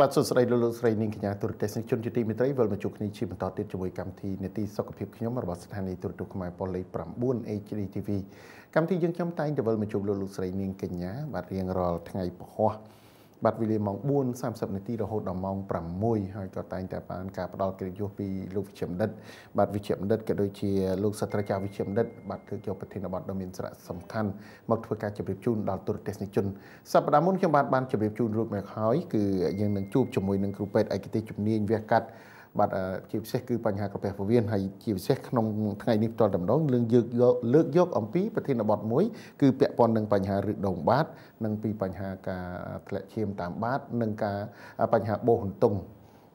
បាទសួស្តីលោកលោកស្រីនាងកញ្ញាទូរទស្សនិកជនជាទីមេត្រីវិលមកជួបគ្នាជាបន្តទៀតជាមួយកម្មវិធីនេតិសុខភាពខ្ញុំរបស់ស្ថានីយ៍ទូរទស្សន៍ខ្មែរប៉ុលេខ9 HD TV កម្មវិធីយើងខ្ញុំតែងតែវិលមកជួបលោកលោកស្រីនាងកញ្ញាបាទរៀងរាល់ថ្ងៃពហុ បាទវេលាម៉ោង4:30នាទីរហូតដល់ម៉ោង6ហើយក៏តែងតែបានការផ្ដល់កិត្តិយសពីលោកវិជ្ជបណ្ឌិត បាទវិជ្ជបណ្ឌិតក៏ដូចជាលោកសាស្ត្រាចារ្យវិជ្ជបណ្ឌិតបាទធ្វើយកប្រធានបទដ៏មានសារៈសំខាន់មកធ្វើការជម្រាបជូនដល់ទូរទស្សនិកជនសប្តាហ៍មុនខ្ញុំបានបានជម្រាបជូនរួចមកហើយគឺយើងនឹងជួបជាមួយនឹងគ្រូពេទ្យឯកទេសជំនាញវះកាត់ បាទជាពិសេសគឺបញ្ហាក្រពះពោះវៀនហើយជាពិសេសក្នុងថ្ងៃនេះផ្ទាល់តែម្ដងលើកយកលើកយកអំពីប្រធានបទមួយ គឺពាក់ព័ន្ធនឹងបញ្ហារឹកដងបាត និងពីបញ្ហាការធ្លាក់ឈាមតាមបាត និងការបញ្ហាបោសហន្ទង់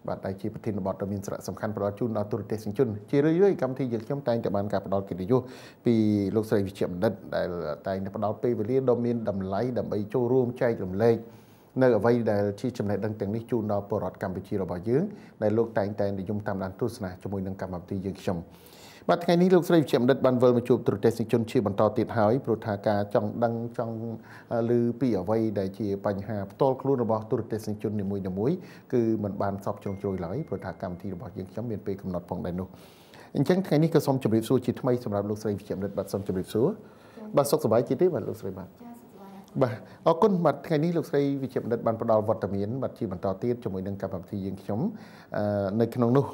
បាទដែលជាប្រធានបទដ៏មានសារៈសំខាន់ផ្ដល់ជូនដល់ទូរទស្សនិកជនជារឿយៗកម្មវិធីយើងខ្ញុំតែងតែបានការផ្ដល់កិត្តិយសពីលោកស្រីវិជ្ជបណ្ឌិតដែលតែងតែផ្ដល់ពេលវេលាដ៏មានតម្លៃដើម្បីចូលរួមចែករំលែក នៅអ្វីដែលជាចំណេះដឹងទាំងនេះជូនដល់ពលរដ្ឋកម្ពុជារបស់យើងដែលលោកតែងតែនិយមតាមដានទស្សនាជាមួយនឹងកម្មវិធីយើងខ្ញុំបាទថ្ងៃនេះលោកស្រីវិជ្ជបណ្ឌិតបានវិលមកជួបទូរទស្សនិកជនជាបន្តទៀតហើយព្រោះថាការចង់ដឹងចង់ឮពីអ្វីដែលជាបញ្ហាផ្ទាល់ខ្លួនរបស់ទូរទស្សនិកជននីមួយៗគឺมันបានសពជ្រុងជ្រោយឡើយព្រោះថាកម្មវិធីរបស់យើងខ្ញុំមានពេលកំណត់ផងដែរនោះអញ្ចឹងថ្ងៃនេះក៏សូមជម្រាបសួរជាថ្មីសម្រាប់លោកស្រីវិជ្ជបណ្ឌិតបាទសូមជម្រាបសួរបាទសុខសប្បាយជាទេបាទលោកស្រីបាទចា បាទអរគុណបាទថ្ងៃនេះលោកស្រីវិជ្ជបណ្ឌិតបានផ្ដល់វត្តមានបាទជាបន្តទៀតជាមួយនឹងកម្មវិធីយើងខ្ញុំនៅក្នុងនោះ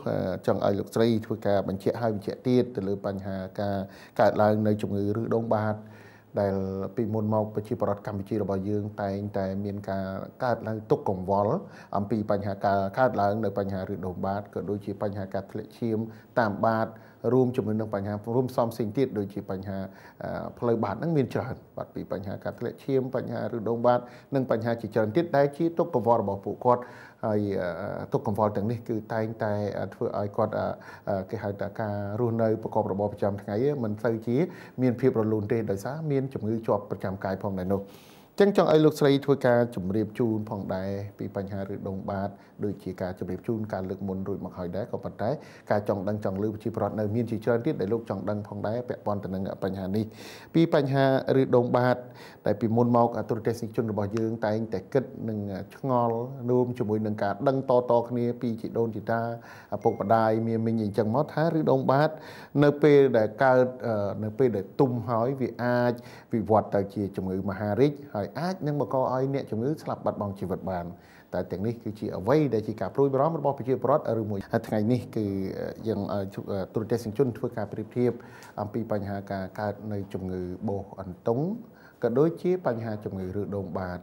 ចង់ឲ្យលោកស្រីធ្វើការបញ្ជាក់ឲ្យបញ្ជាក់ទៀតទៅលើបញ្ហាការកើតឡើងនៅជំងឺឬដងបាតដែលពីមុនមកប្រជាពលរដ្ឋកម្ពុជារបស់យើងតែងតែមានការកើតឡើងទុកកង្វល់អំពីបញ្ហាការកើតឡើងនៅបញ្ហាឬដងបាតក៏ដូចជាបញ្ហាការធ្លាក់ឈាមតាមបាត រួមជាមួយនឹងបញ្ហារួមផ្សំផ្សេងទៀតដូចជាបញ្ហាផ្លូវបាតហ្នឹងមានច្រើនបាទពីបញ្ហាការធ្លាក់ឈាមបញ្ហាឬដងបាតនិងបញ្ហាជាច្រើនទៀតដែលជាទុកកង្វល់របស់ពួកគាត់ហើយទុកកង្វល់ទាំងនេះគឺតែងតែធ្វើឲ្យគាត់គេហៅថាការរស់នៅប្រកបរបរប្រចាំថ្ងៃមិនសូវជា មានភាពរលូនទេដោយសារមានជំងឺជាប់ប្រចាំកាយផងដែរនោះ ចឹងចង់ឲ្យលោកស្រីធ្វើការជម្រាបជូនផងដែរពីបញ្ហាឬដងបាតដូចជាការជម្រាបជូនការលើកមុនរួចមកហើយដែរក៏ប៉ុន្តែការចង់ដឹងចង់លើប្រជាប្រដ្ឋនៅមានជាច្រើនទៀតដែលលោកចង់ដឹងផងដែរពាក់ព័ន្ធទៅនឹងបញ្ហានេះពីបញ្ហាឬដងបាតដែលពីមុនមកអតុរទេសនិកជនរបស់យើងតែងតែគិតនឹងឆ្ងល់រួមជាមួយនឹងការដឹងតតគ្នាពីជីដូនជីតាឪពុកម្ដាយមានមីងអញ្ចឹងមកថាឬដងបាតនៅពេលដែលកើតនៅពេលដែលទុំហើយវាអាចវិវត្តទៅជាជំងឺមហារីកហើយអាចនឹងបង្កឲ្យអ្នកជំងឺស្លាប់បាត់បង់ជីវិតបានតែទាំងនេះគឺជាអ្វីដែលជាការព្រួយបារម្ភរបស់ប្រជាពលរដ្ឋឬមួយថ្ងៃនេះគឺយើងទូរទស្សនិកជនធ្វើការប្រៀបធៀបអំពីបញ្ហាការកើតនៅជំងឺបោសអន្ទង់ក៏ដូចជាបញ្ហាជំងឺឬដងបាត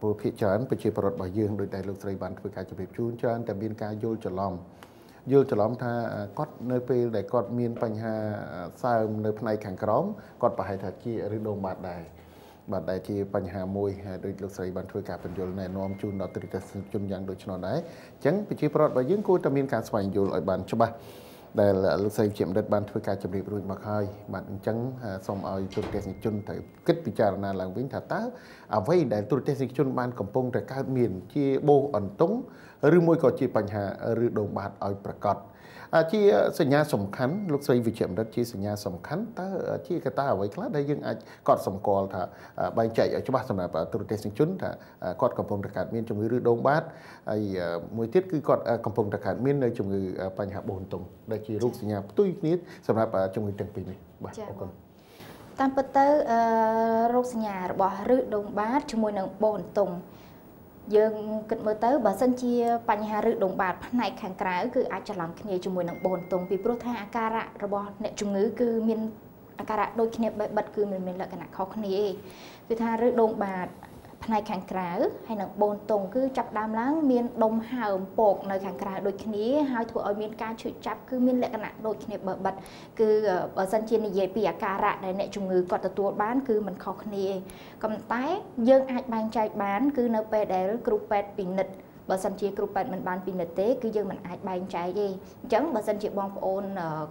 ព្រោះភាគច្រើនប្រជាពលរដ្ឋរបស់យើងដោយតែលោកស្រីបានធ្វើការជម្រាបជូនច្រើនតែមានការយល់ច្រឡំយល់ច្រឡំថាគាត់នៅពេលដែលគាត់មានបញ្ហាសើមនៅផ្នែកខាងក្រោមគាត់ប្រហែលថាជាឬដងបាតដែរ បាទដែលជាបញ្ហាមួយដោយលោកស្រីបានធ្វើការបញ្យល់ណែនាំជូនដល់ទិដ្ឋាជនយ៉ាងដូចនោះដែរអញ្ចឹងប្រជាប្រដ្ឋរបស់យើងគួរតែមានការស្វែងយល់ឲ្យបានច្បាស់ដែលលោកស្រីជាមរិទ្ធបានធ្វើការជម្រាបរួចមកហើយបាទអញ្ចឹងសូមឲ្យទូរទស្សនិកជនត្រូវគិតពិចារណាឡើងវិញថាតើអ្វីដែលទូរទស្សនិកជនបានកំពុងតែកើតមានជាបោសអន្ទង់ឬមួយក៏ជាបញ្ហាឬដងបាតឲ្យប្រកប ជាសញ្ញាសំខាន់លោកស្រីវិជ្ជមរិទ្ធជាសញ្ញាសំខាន់តើជាកត្តាអ្វីខ្លះដែលយើងអាចកត់សម្គាល់ថាបែងចែកឲ្យច្បាស់សម្រាប់ទូរទស្សនិកជនថាគាត់កំពុងតែកើតមានជំងឺឬដងបាតហើយមួយទៀតគឺគាត់កំពុងតែកើតមាននៅជំងឺបញ្ហាបូនតុងដែលជារោគសញ្ញាផ្ទុយគ្នាសម្រាប់ជំងឺទាំងពីរនេះបាទអរគុណតាមពិតទៅរោគសញ្ញារបស់ឬដងបាតជាមួយនឹងបូនតុង យើងគិតមើលទៅបើសិនជាបញ្ហាឬដងបាតផ្នែកខាងក្រៅគឺអាចច្រឡំគ្នាជាមួយនឹងបូនតុងពីព្រោះថាអាការៈរបស់អ្នកជំងឺគឺមានអាការៈដូចគ្នាបិទគឺមិនមានលក្ខណៈខុសគ្នាទេគឺថាឬដងបាត ផ្នែកខាងក្រៅហើយនឹងបូនតុងគឺចាប់ដើមឡើងមានដុំហើមពកនៅខាងក្រៅដូចគ្នាហើយធ្វើឲ្យមានការឈឺចាប់គឺមានលក្ខណៈដូចគ្នាបើបិទគឺបើសិនជានិយាយពីអាការៈដែលអ្នកជំងឺគាត់ទទួលបាន គឺมันខុសគ្នាក៏ប៉ុន្តែយើងអាចបែងចែកបាន គឺនៅពេលដែលគ្រូពេទ្យពិនិត្យ បើសិនជាគ្រូពេទ្យមិនបានពិនិត្យទេគឺយើងមិនអាចបែងចែកទេអញ្ចឹងបើសិនជាបងប្អូន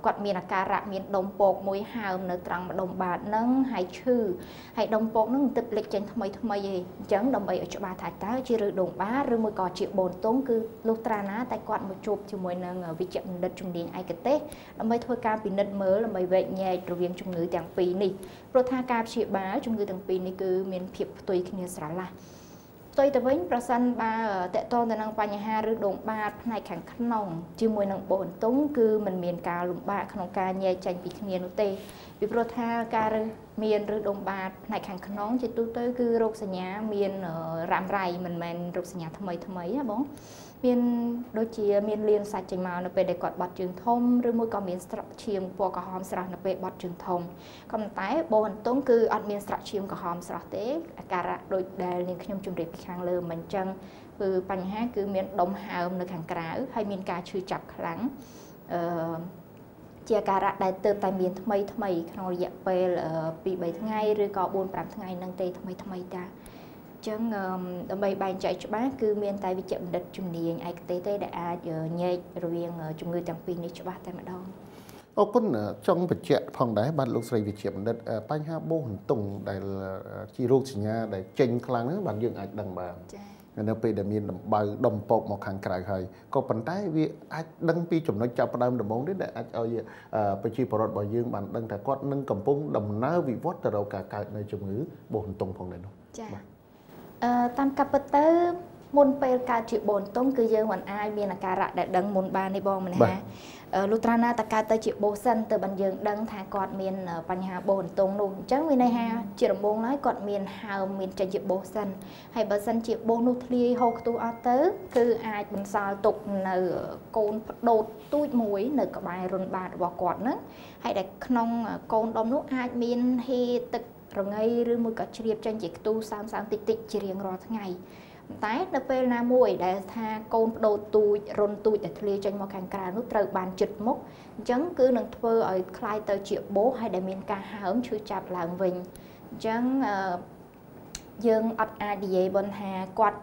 គាត់មានអាការៈមានដុំពកមួយហើមនៅត្រង់ម្ដុំបាតហ្នឹងហើយឈឺហើយដុំពកហ្នឹងទឹកលេចចេញថ្មីថ្មីទេអញ្ចឹងដើម្បីឲ្យច្បាស់ថាតើជាឬដុំបាតឬមួយក៏ជាបូនតុងគឺលុះត្រាណាតែគាត់មកជួបជាមួយនឹងវិជ្ជបណ្ឌិតជំនាញឯកទេសដើម្បីធ្វើការពិនិត្យមើលដើម្បីវែកញែករវាងជំងឺទាំងពីរនេះព្រោះថាការព្យាបាលជំងឺទាំងពីរនេះគឺមានភាពផ្ទុយគ្នាស្រឡះ ទុយទៅវិញប្រសិនបើតកតងទៅនឹងបញ្ហាឬដងបាតផ្នែកខាងក្នុងជាមួយនឹងបូនតុងគឺมันមានការលំបាកក្នុងការញែកចេញពីគ្នានោះទេពីព្រោះថាការមានឬដងបាតផ្នែកខាងក្នុងជាទូទៅគឺរោគសញ្ញាមានរ៉ាំរ៉ៃមិនមែនរោគសញ្ញាថ្មីថ្មីណាបង មានដូចជាមានលៀនសាច់ចេញមកនៅពេលដែលគាត់បត់ជើងធំឬមួយក៏មានស្រក់ឈាមពណ៌ក្រហមស្រស់នៅពេលបត់ជើងធំក៏ប៉ុន្តែបូនតុងគឺអត់មានស្រក់ឈាមក្រហមស្រស់ទេអាការៈដូចដែលនាងខ្ញុំជម្រាបពីខាងលើមិនអញ្ចឹងគឺបញ្ហាគឺមានដុំហើមនៅខាងក្រៅហើយមានការឈឺចាប់ខ្លាំងអឺជាអាការៈដែលទើបតែមានថ្មីថ្មីក្នុងរយៈពេល2 3ថ្ងៃឬក៏4 5ថ្ងៃនឹងទេថ្មីថ្មីតា ចឹងដើម្បីបែងចែកច្បាស់គឺមានតែវិជ្ជបណ្ឌិតជំនាញឯកទេសទេដែលអាចញែករវាងជំងឺទាំងពីរនេះច្បាស់តែម្ដងអរគុណចង់បញ្ជាក់ផងដែរបាទលោកស្រីវិជ្ជបណ្ឌិតបញ្ហាបោសហន្ទង់ដែលជារោគសញ្ញាដែលចេញខ្លាំងហ្នឹងបាទយើងអាចដឹងបានចា៎នៅពេលដែលមានដំបៅដុំពកមកខាងក្រៅហើយក៏ប៉ុន្តែវាអាចដឹងពីចំណុចចាប់ផ្ដើមដំបូងនេះដែលអាចឲ្យប្រជាពលរដ្ឋរបស់យើងបានដឹងថាគាត់នឹងកំពុងដំណើរវិវត្តទៅរកការកើតនៅជំងឺបោសហន្ទង់ផងដែរនោះចា៎ អឺតាមកាប់ពិតទៅមុនពេលកើតជាបូនតុងគឺយើងមិនអាចមានអាការៈដែលដឹងមុនបានទេបងមណាលុត្រាណាតកើតទៅជាបូសិនទៅបានយើងដឹងថាគាត់មានបញ្ហាបូនតុងនោះអញ្ចឹងមានន័យថាជាដំបូងឡើយគាត់មានហើមមានចេញជាបូសិនហើយបើសិនជាបូនោះធ្លាយហូរខ្ទុះអត់ទៅ គឺអាចបន្សល់ទុកនៅកូនផ្ដោតទូចមួយ នៅក្បែររុនបាតរបស់គាត់ហ្នឹងហើយដែលក្នុងកូនដុំនោះអាចមានហេទឹក រងៃឬមួយក៏ជ្រាបចេញជាខ្ទូសើមសើមតិចតិចជារៀងរាល់ថ្ងៃតែនៅពេលណាមួយដែលថាកូនបដូរទូចរុនទូចដែលធ្លាចេញមកខាងក្រៅនោះត្រូវបានជិតមុខអញ្ចឹងគឺនឹងធ្វើឲ្យคล้ายទៅជាបោសហើយដែលមានការហើមឈឺចាប់ឡើងវិញអញ្ចឹងយើងអត់អាចនិយាយបនថាគាត់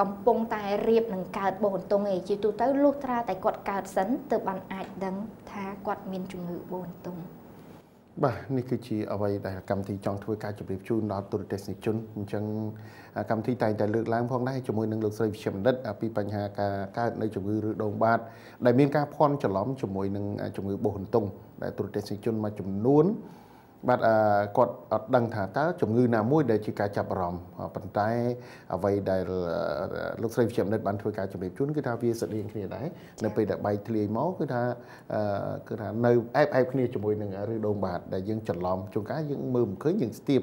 កំពុងតែរៀបនឹងកើតបោសបន្ទង់ឯងជាទូទៅលុះត្រាតែគាត់កើតសិនទើបបានអាចដឹងថាគាត់មានជំងឺបោសបន្ទង់ បាទនេះគឺជាអ្វីដែលកម្មវិធីចង់ធ្វើការជម្រាបជូនដល់ទូរទស្សនិកជនអញ្ចឹងកម្មវិធីតែងតែលើកឡើងផងដែរជាមួយនឹងលោកស្រីវិជ្ជបណ្ឌិតពីបញ្ហាការកើតនៅជំងឺឬដងបាតដែលមានការភ័ន្តច្រឡំជាមួយនឹងជំងឺបោសហន្ទង់ដែលទូរទស្សនិកជនមួយចំនួន បាទគាត់អត់ដឹងថាតើជំងឺណាមួយដែលជាការចាប់អារម្មណ៍ប៉ុន្តែអ្វីដែលលោកស្រីវិជ្ជាមនិតបានធ្វើការជម្រាបជូនគឺថាវាស្តៀងគ្នាដែរនៅពេលដែលបែកធ្លាយមកគឺថាគឺថានៅអែបអែបគ្នាជាមួយនឹងឬដងបាតដែលយើងច្រឡំជួនកាលយើងមើលមិនឃើញយើងស្ទាប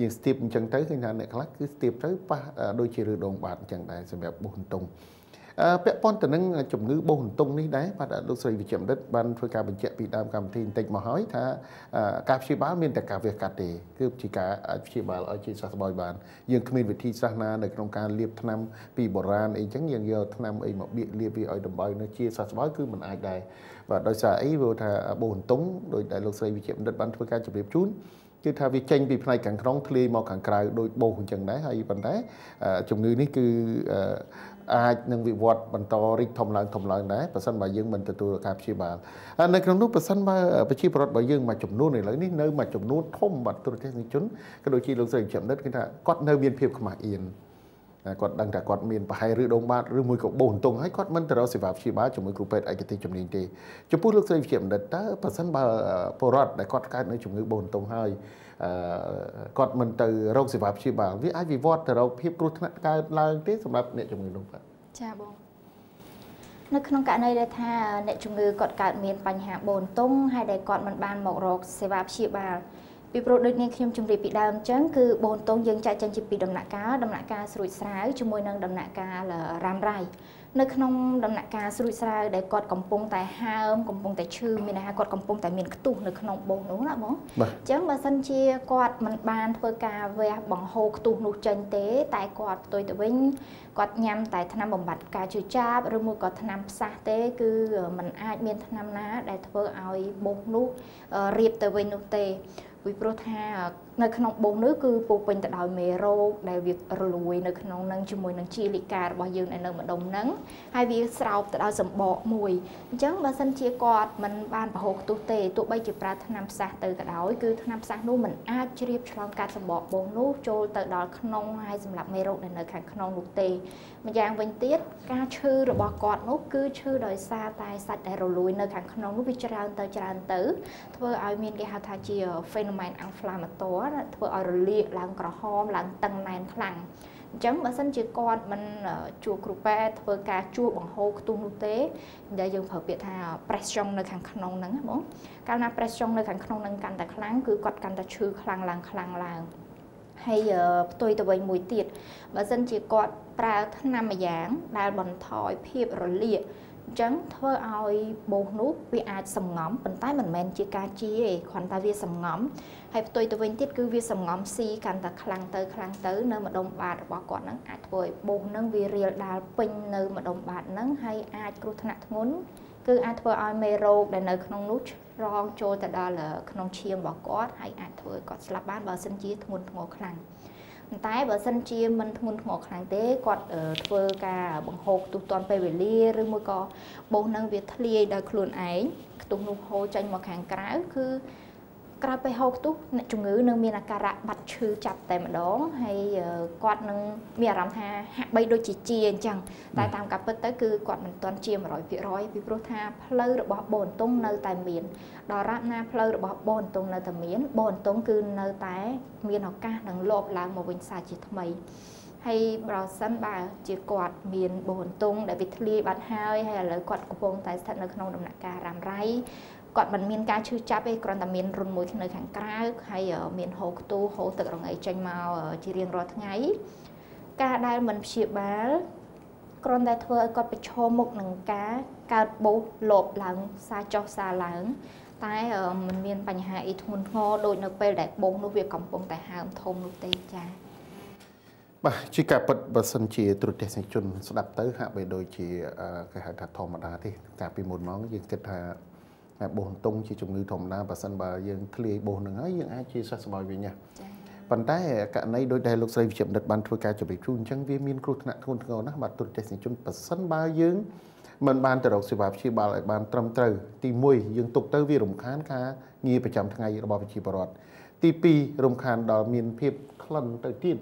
យើងស្ទាបអញ្ចឹងទៅឃើញថាអ្នកខ្លះគឺស្ទាបទៅប៉ះដូចជាឬដងបាតអញ្ចឹងដែរសម្រាប់បុស្សតុង ពាក់ព័ន្ធទៅនឹងជំងឺបោសហន្ទង់នេះដែរបាទលោកស្រីវិជ្ជបណ្ឌិតបានធ្វើការបញ្ជាក់ពីដើមកម្មវិធីបន្តិចមកហើយថាការព្យាបាលមានតែការវះកាត់ទេគឺជាការអាចព្យាបាលឲ្យជាសះស្បើយបានយើងគ្មានវិធីសាស្ត្រណានៅក្នុងការលាបថ្នាំពីបុរាណអីចឹងយើងយកថ្នាំអីមកបៀកលាបវាឲ្យដំបៅនៅជាសះស្បើយគឺមិនអាចដែរបាទដោយសារអីព្រោះថាបោសហន្ទង់ដោយដែលលោកស្រីវិជ្ជបណ្ឌិតបានធ្វើការជម្រាបជូនគឺថាវាចេញពីផ្នែកខាងក្នុងធ្លាយមកខាងក្រៅដោយបោសអញ្ចឹងដែរហើយប៉ុន្តែជំងឺនេះគឺ អាចនឹងវិវត្តបន្តរីកធំឡើងធំឡើងដែរបើសិនបើយើងមិនទទួលការព្យាបាលនៅក្នុងនោះបើសិនបើប្រជាពលរដ្ឋរបស់យើងមួយចំនួនឥឡូវនេះនៅមួយចំនួនធំបាត់ទូរទស្សនិកជនក៏ដូចជាលោកស្រីចំណិតគឺថាគាត់នៅមានភាពខ្មាស់អៀនគាត់ដឹងថាគាត់មានប្រហែលឬដងបាតឬមួយក៏បោសទងហើយគាត់មិនទៅរកសេវាព្យាបាលជាមួយគ្រូពេទ្យឯកទេសជំនាញទេចំពោះលោកស្រីវិជ្ជាបណ្ឌិតតើបើសិនបើពលរដ្ឋដែលគាត់កើតនៅជំងឺបោសទងហើយ គាត់មិនទៅរកសេវាព្យាបាលវាអាចវិវត្តទៅរកភាពគ្រោះថ្នាក់កើតឡើងទេសម្រាប់អ្នកជំងឺនោះបាទចាបងនៅក្នុងករណីដែលថាអ្នកជំងឺគាត់កើតមានបញ្ហាបូនតុងហើយដែលគាត់មិនបានមករកសេវាព្យាបាលពីព្រោះដូចនេះខ្ញុំជម្រាបពីដើមអញ្ចឹងគឺបូនតុងយើងចែកចេញជាពីរដំណាក់កាលដំណាក់កាលស្រួចស្រាវជាមួយនឹងដំណាក់កាលរ៉ាំរ៉ៃ នៅក្នុងដំណាក់កាលស្រួចស្រាវដែលគាត់កំពុងតែហើមកំពុងតែឈឺមានន័យថាគាត់កំពុងតែមានខ្ទុះនៅក្នុងបោសនោះណាបងអញ្ចឹងបើសិនជាគាត់មិនបានធ្វើការវះបង្ហូរខ្ទុះនោះចេញទេ តែគាត់ផ្ទុយទៅវិញគាត់ញ៉ាំតែថ្នាំបំបត្តិការជឿចាប់ឬមួយក៏ថ្នាំផ្សះទេ គឺมันអាចមានថ្នាំណា ដែលធ្វើឲ្យបោសនោះរៀបទៅវិញនោះទេពីព្រោះថា នៅក្នុងបូងនោះគឺពោពេញទៅដោយមេរោគដែលវារលួយនៅក្នុងនឹងជាមួយនឹងជាលិការបស់យើងនៅម្ដុំហ្នឹងហើយវាស្រោបទៅដល់សម្បកមួយអញ្ចឹងបើសិនជាគាត់មិនបានប្រហូរខ្ទុះទេទោះបីជាប្រើថ្នាំផ្សះទៅក៏ដោយគឺថ្នាំផ្សះនោះមិនអាចជ្រាបឆ្លងកាត់សម្បកបូងនោះចូលទៅដល់ក្នុងហើយសម្រាប់មេរោគដែលនៅខាងក្នុងនោះទេម្យ៉ាងវិញទៀតការឈឺរបស់គាត់នោះគឺឈឺដោយសារតែសាច់ដែលរលួយនៅខាងក្នុងនោះវាច្រើនទៅច្រើនទៅធ្វើឲ្យមានគេហៅថាជា phenomenon inflammatory ធ្វើឲ្យរលាកឡើងក្រហមឡើងតឹងណែនខ្លាំងអអញ្ចឹងបើសិនជាគាត់មិនជួគ្រូពេទ្យធ្វើការជួបង្ហូរខ្ទុះនោះទេដែលយើងប្រើពាក្យថា pression នៅខាងក្នុងហ្នឹងបងកាលណា pression នៅខាងក្នុងហ្នឹងកាន់តែខ្លាំងគឺគាត់កាន់តែឈឺខ្លាំងឡើងខ្លាំងឡើងហើយផ្ទុយទៅវិញមួយទៀតបើសិនជាគាត់ប្រើថ្នាំម្យ៉ាងដែលបន្ថយភាពរលាក អញ្ចឹងធ្វើឲ្យបោសនោះវាអាចសំងំប៉ុន្តែមិនមែនជាការជាទេគ្រាន់តែវាសំងំហើយផ្ទុយទៅវិញទៀតគឺវាសំងំស៊ីកាន់តែខ្លាំងទៅខ្លាំងទៅនៅម្ដុំបាតរបស់គាត់ហ្នឹងអាចធ្វើឲ្យបោសហ្នឹងវារាលដាលពេញនៅម្ដុំបាតហ្នឹងហើយអាចគ្រោះថ្នាក់ធ្ងន់គឺអាចធ្វើឲ្យមេរោគដែលនៅក្នុងនោះរងចូលទៅដល់ក្នុងឈាមរបស់គាត់ហើយអាចធ្វើឲ្យគាត់ស្លាប់បានបើសិនជាធ្ងន់ធ្ងរខ្លាំង ប៉ុន្តែបើសិនជាមិនធ្ងន់ធ្ងរខ្លាំងទេគាត់ធ្វើការបង្ហូរខ្ទុះតាន់ពេលវេលាឬមួយក៏បោសនឹងវាធ្លាយដោយខ្លួនឯងខ្ទុះនោះហូរចេញមកខាងក្រៅគឺ ក្រោយពេលហូរខ្ទុះអ្នកជំងឺនឹងមានអាការៈបាត់ឈឺចាប់តែម្ដងហើយគាត់នឹងមានអារម្មណ៍ថាហាក់បីដូចជាជាអញ្ចឹងតែតាមការពិតទៅគឺគាត់មិនទាន់ជា100%ពីព្រោះថាផ្លូវរបស់បូនតុងនៅតែមានដល់រ៉ាប់ណាផ្លូវរបស់បូនតុងនៅតែមានបូនតុងគឺនៅតែមានឱកាសនឹងលបឡើងមកវិញសាជាថ្មីហើយប្រសិនបើជាគាត់មានបូនតុងដែលវាធ្លាយបាត់ហើយហើយឥឡូវគាត់កំពុងតែស្ថិតនៅក្នុងដំណាក់កាលរ៉ាំរ៉ៃ គាត់មិនមានការឈឺចាប់ទេគ្រាន់តែមានរុនមួយនៅខាងក្រៅហើយមានហូរខ្ទូហូរទឹករងៃចេញមកជារៀងរាល់ថ្ងៃការដែលមិនព្យាបាលគ្រាន់តែធ្វើឲ្យគាត់ប្រឈមមុខនឹងការកើតបោសលបឡើងសាចុះសាឡើងតែมันមានបញ្ហាអីធ្ងន់ធ្ងរដូចនៅពេលដែលបោសនោះវាកំពុងតែហើមធំនោះទេចា៎បាទជាការពិតបើសិនជាទ្រុទេសនិកជនស្ដាប់ទៅហាក់បីដូចជាគេហៅថាធម្មតាទេកាលពីមុនមកយើងគិតថា បោសតុងជាជំងឺធម្មតាបើសិនបើយើងធ្លាយបោសនឹងហើយយើងអាចជាសះស្បើយវិញណាប៉ុន្តែករណីដោយដែលលោកស្រីវិជ្ជបណ្ឌិតបានធ្វើការជម្រាបជូនអញ្ចឹងវាមានគ្រោះថ្នាក់ធ្ងន់ធ្ងរណាស់បាទទូរទស្សនិកជនបើសិនបើយើងមិនបានទៅរកសេវាព្យាបាលឲ្យបានត្រឹមត្រូវទី1យើងទុកទៅវារំខានការងារប្រចាំថ្ងៃរបស់ប្រជាពលរដ្ឋទី2រំខានដល់មានភាពក្លិនទៅទៀត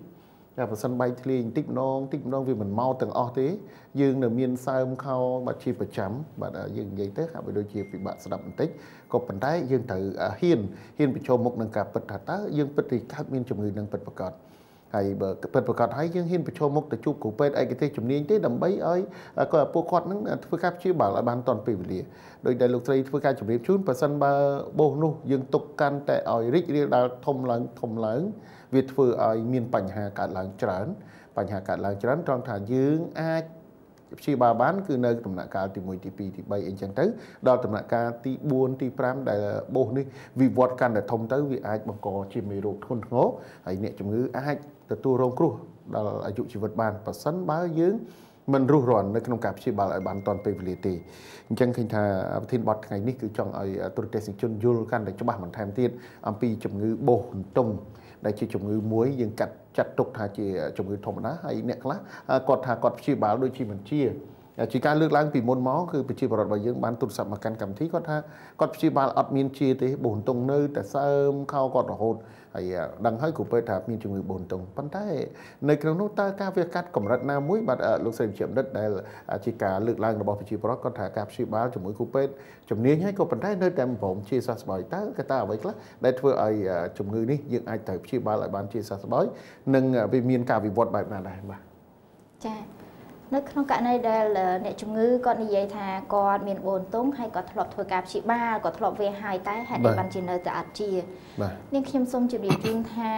តែបើសិនបែកធ្លាយបន្តិចម្ដងបន្តិចម្ដងវាមិនមកទាំងអស់ទេយើងនៅមានសើមខោបាត់ជាប្រចាំបាទយើងនិយាយទៅហាក់បីដូចជាពិបាកស្ដាប់បន្តិចក៏ប៉ុន្តែយើងត្រូវហ៊ានហ៊ានប្រឈមមុខនឹងការពិតថាតើយើងពិតជាកើតមានជំងឺនឹងពិតប្រាកដហើយបើពិតប្រាកដហើយយើងហ៊ានប្រឈមមុខទៅជួបគ្រូពេទ្យឯកទេសជំនាញទេដើម្បីឲ្យគាត់ពួកគាត់នឹងធ្វើការព្យាបាលឲ្យបានទាន់ពេលវេលាដោយដែលលោកស្រីធ្វើការជម្រាបជូនបើសិនបើបោសនោះយើងទុកកាន់តែឲ្យរីករាលដាលធំឡើងធំឡើង វាធ្វើឲ្យមានបញ្ហាកើតឡើងច្រើន បញ្ហាកើតឡើងច្រើនត្រង់ថាយើងអាចព្យាបាលបានគឺនៅដំណាក់កាលទី1ទី2ទី3អីចឹងទៅដល់ដំណាក់កាលទី4ទី5ដែលបោសនេះវិវត្តកាន់តែធំទៅវាអាចបង្កជាមេរោគធ្ងន់ធ្ងរហើយអ្នកជំងឺអាចទទួលរងគ្រោះដល់អាយុជីវិតបានប៉ះសិនបើយើងមិនរស់រាន់នៅក្នុងការព្យាបាលឲ្យបានទាន់ពេលវេលាទេអញ្ចឹងឃើញថាប្រធានបទថ្ងៃនេះគឺចង់ឲ្យទូរទស្សនិកជនយល់កាន់តែច្បាស់បន្ថែមទៀតអំពីជំងឺបោសអន្ទង់ ដែលជាជំងឺមួយយើងកាត់ចាត់ទុកថាជាជំងឺធម្មតាហើយអ្នកខ្លះគាត់ថាគាត់ព្យាបាលដូចជាមិនជា ជាការលើកឡើងពីមុនមកគឺប្រជាពលរដ្ឋរបស់យើងបានទូរស័ព្ទមកកាន់កម្មវិធីគាត់ថាគាត់ព្យាបាលអត់មានជាទេបូនតុងនៅតែសើមខោគាត់រហូតហើយដឹងហើយគ្រូពេទ្យថាមានជំងឺបូនតុងប៉ុន្តែនៅក្នុងនោះតើការវាកាត់កម្រិតណាមួយបាទលោកស្រីវិជ្ជបណ្ឌិតដែលជាការលើកឡើងរបស់ប្រជាពលរដ្ឋគាត់ថាការព្យាបាលជាមួយគ្រូពេទ្យជំនាញហើយក៏ប៉ុន្តែនៅតែមិនព្រមជាសះស្បើយតើកត្តាអ្វីខ្លះដែលធ្វើឲ្យជំងឺនេះយើងអាចត្រូវព្យាបាលឲ្យបានជាសះស្បើយនិងវាមានការវិវត្តបែបណាដែរបាទចា៎ នៅក្នុងករណីដែលអ្នកជំងឺគាត់និយាយថាគាត់មានបូនតុងហើយគាត់ធ្លាប់ធ្វើការព្យាបាលគាត់ធ្លាប់វាហើយតែហេតុអីបានជានៅតែអត់ជានាងខ្ញុំសូមជម្រាបជូនថា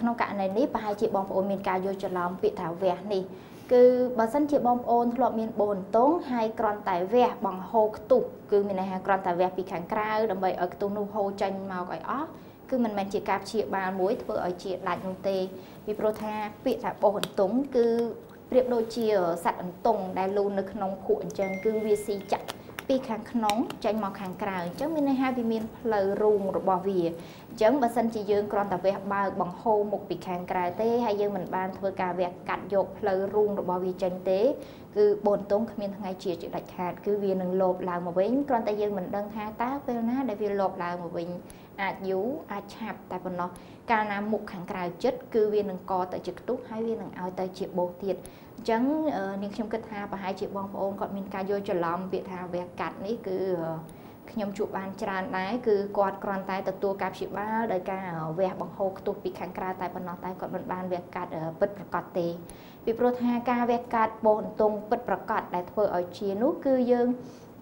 ក្នុងករណីនេះប្រហែលជាបងប្អូនមានការយល់ច្រឡំពាក្យថាវះនេះគឺបើសិនជាបងប្អូនធ្លាប់មានបូនតុងហើយគ្រាន់តែវះបង្ហូរខ្ទុះគឺមានន័យថាគ្រាន់តែវះពីខាងក្រៅដើម្បីឲ្យខ្ទុះនោះហូរចេញមកឲ្យអស់គឺមិនមែនជាការព្យាបាលមួយធ្វើឲ្យជាដាច់នោះទេពីព្រោះថាពាក្យថាបោសអន្ទង់គឺ ប្រៀបដូចជាសត្វអន្ទង់ដែលលូននៅក្នុងភក់អញ្ចឹងគឺវាស៊ីចាក់ពីខាងក្នុងចេញមកខាងក្រៅអញ្ចឹងមានន័យថាវាមានផ្លូវរូងរបស់វាអញ្ចឹងបើសិនជាយើងគ្រាន់តែវះបើកបង្ហូរមុខពីខាងក្រៅទេហើយយើងមិនបានធ្វើការវះកាត់យកផ្លូវរូងរបស់វាចេញទេគឺបូនតុងគ្មានថ្ងៃជាជាដាច់ខាតគឺវានឹងលោបឡើងមកវិញគ្រាន់តែយើងមិនដឹងថាតើពេលណាដែលវាលោបឡើងមកវិញអាចយូរអាចឆាប់តែប៉ុណ្ណោះកាលណាមុខខាងក្រៅចិត្តគឺវានឹងកទៅជាខ្ទុះហើយវានឹងឲ្យទៅជាបោសទៀត អញ្ចឹងនាងខ្ញុំគិតថាប្រហែលជាបងប្អូនគាត់មានការយល់ច្រឡំពាក្យថាវះកាត់នេះគឺខ្ញុំជួបបានច្រើនដែរគឺគាត់គ្រាន់តែទទួលការព្យាបាលដោយការវះបង្ហូរខ្ទុះពីខាងក្រៅតែប៉ុណ្ណោះតែគាត់មិនបានវះកាត់ពិតប្រកបទេពីព្រោះថាការវះកាត់បោះអន្ទង់ពិតប្រកបដែលធ្វើឲ្យជានោះគឺយើង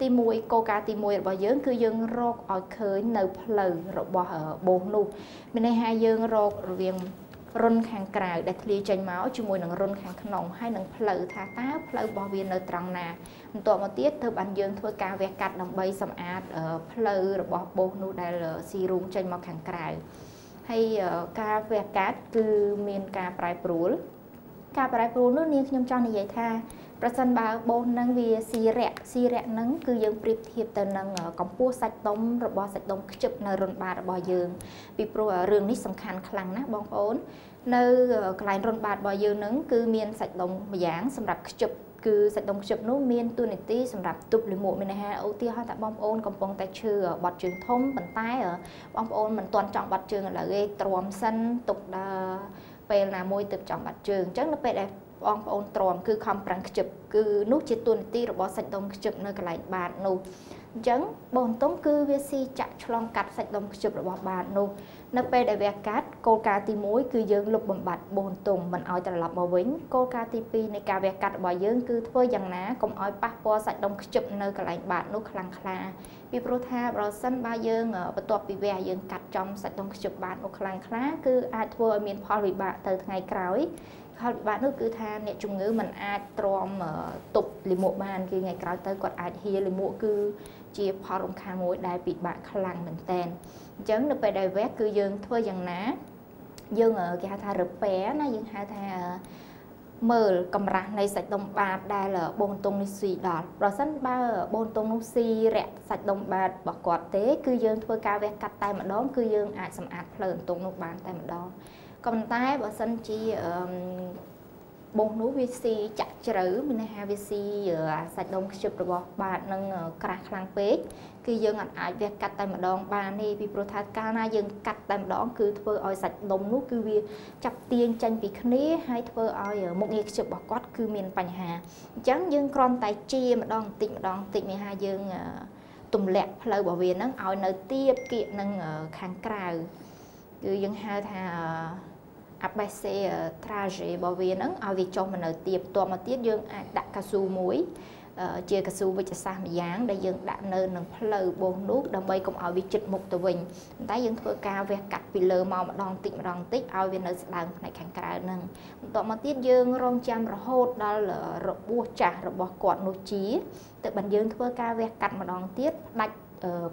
ទី1គោលការណ៍ទី1របស់យើង គឺយើងរកឲ្យឃើញនៅផ្លូវរបស់បោសនោះមានន័យថាយើងរករវាង រុនខាងក្រៅដែលធ្លាយចេញមកជាមួយនឹងរុនខាងក្នុងហើយនឹងផ្លូវថាតើផ្លូវរបស់វានៅត្រង់ណាបន្ទាប់មកទៀតទើបបានយើងធ្វើការវះកាត់ដើម្បីសម្អាតផ្លូវរបស់បោសនោះដែលស៊ីរូងចេញមកខាងក្រៅហើយការវះកាត់គឺមានការប្រែប្រួលការប្រែប្រួលនោះនាងខ្ញុំចង់និយាយថា ប្រសិនបើបូសនឹងវាស៊ីរៈស៊ីរៈនឹងគឺយើងប្រៀបធៀបទៅនឹងកម្ពស់សាច់ដុំរបស់សាច់ដុំខ្ជិបនៅរុនបាតរបស់យើង ពីព្រោះរឿងនេះសំខាន់ខ្លាំងណាស់បងប្អូន នៅកន្លែងរុនបាតរបស់យើងនឹងគឺមានសាច់ដុំម្យ៉ាងសម្រាប់ខ្ជិបគឺសាច់ដុំខ្ជិបនោះមានទូនាទីសម្រាប់ទប់លាមកមានន័យថាឧទាហរណ៍ថាបងប្អូនកំពុងតែឈឺបាត់ជើងធំប៉ុន្តែបងប្អូនមិនទាន់ចង់បាត់ជើងឥឡូវទេទ្រាំសិនទុកដល់ពេលណាមួយទើបចង់បាត់ជើងអញ្ចឹងនៅពេលដែល បងប្អូនទ្រាំគឺខំប្រឹងខ្ជិបគឺនោះជាទួនាទីរបស់សាច់ដុំខ្ជិបនៅកន្លែងបាតនោះអញ្ចឹងបងតុងគឺវាស៊ីចាក់ឆ្លងកាត់សាច់ដុំខ្ជិបរបស់បាតនោះនៅពេលដែលវាកាត់គោលការណ៍ទី1គឺយើងលុបបំបាត់បូនតុងមិនឲ្យត្រឡប់មកវិញគោលការណ៍ទី2នៃការវាកាត់របស់យើងគឺធ្វើយ៉ាងណាកុំឲ្យប៉ះពាល់សាច់ដុំខ្ជិបនៅកន្លែងបាតនោះខ្លាំងខ្លាពីព្រោះថាបើសិនបើយើងបន្ទាប់ពីវះយើងកាត់ចំសាច់ដុំខ្ជិបបាតនោះខ្លាំងខ្លាគឺអាចធ្វើឲ្យមានផលវិបាកទៅថ្ងៃក្រោយ ផលវិបាកនោះគឺថាអ្នកជំងឺមិនអាចទ្រាំទប់លាមកបានគឺថ្ងៃក្រោយទៅគាត់អាចហៀលាមកគឺជាផលរំខានមួយដែលពិបាកខ្លាំងមែនតើអញ្ចឹងនៅពេលដែលវះគឺយើងធ្វើយ៉ាងណាយើងគេហៅថារពែណាយើងហៅថាមើលកម្រាស់នៃសាច់ដុំបាតដែលបងតុងនេះស៊ីដល់ប្រសិនបើបងតុងនោះស៊ីរាក់សាច់ដុំបាតរបស់គាត់ទេ គឺយើងធ្វើការវះកាត់តែម្ដង គឺយើងអាចសម្អាតផ្លូវអន្ទង់នោះបានតែម្ដង ក៏ប៉ុន្តែបើសិនជាបោសនោះវាស៊ីចាក់ជ្រៅមានន័យថាវាស៊ីសាច់ដុំខ្ជិបរបស់បាតនឹងក្រាស់ខ្លាំងពេកគឺយើងអាចវះកាត់តែម្ដងបានទេពីព្រោះថាកាលណាយើងកាត់តែម្ដងគឺធ្វើឲ្យសាច់ដុំនោះគឺវាចាប់ទាញចេញពីគ្នាហើយធ្វើឲ្យមុខងារខ្ជិបរបស់គាត់គឺមានបញ្ហាអញ្ចឹងយើងគ្រាន់តែជាម្ដងបន្តិចម្ដងបន្តិចមានថាយើងទម្លាក់ផ្លូវរបស់វាហ្នឹងឲ្យនៅទៀបគៀកនឹងខាងក្រៅគឺយើងហៅថា អាបេសេត្រាហ្សេរបស់វាហ្នឹងឲ្យវាចុះមកនៅទៀបតមកទៀតយើងអាចដាក់កៅស៊ូមួយជាកស៊ូវិជ្ជសាស្ត្រម្យ៉ាងដែលយើងដាក់នៅនឹងផ្លូវបោសនោះដើម្បីកុំឲ្យវាជិតមុខទៅវិញប៉ុន្តែយើងធ្វើការវះកាត់ពីលើមកម្ដងតិចម្ដងតិចឲ្យវានៅស្ដើងផ្នែកខាងក្រៅហ្នឹងបន្ទាប់មកទៀតយើងរងចាំរហូតដល់របួសចាស់របស់គាត់នោះជាទៅបានយើងធ្វើការវះកាត់ម្ដងទៀតផ្ដាច់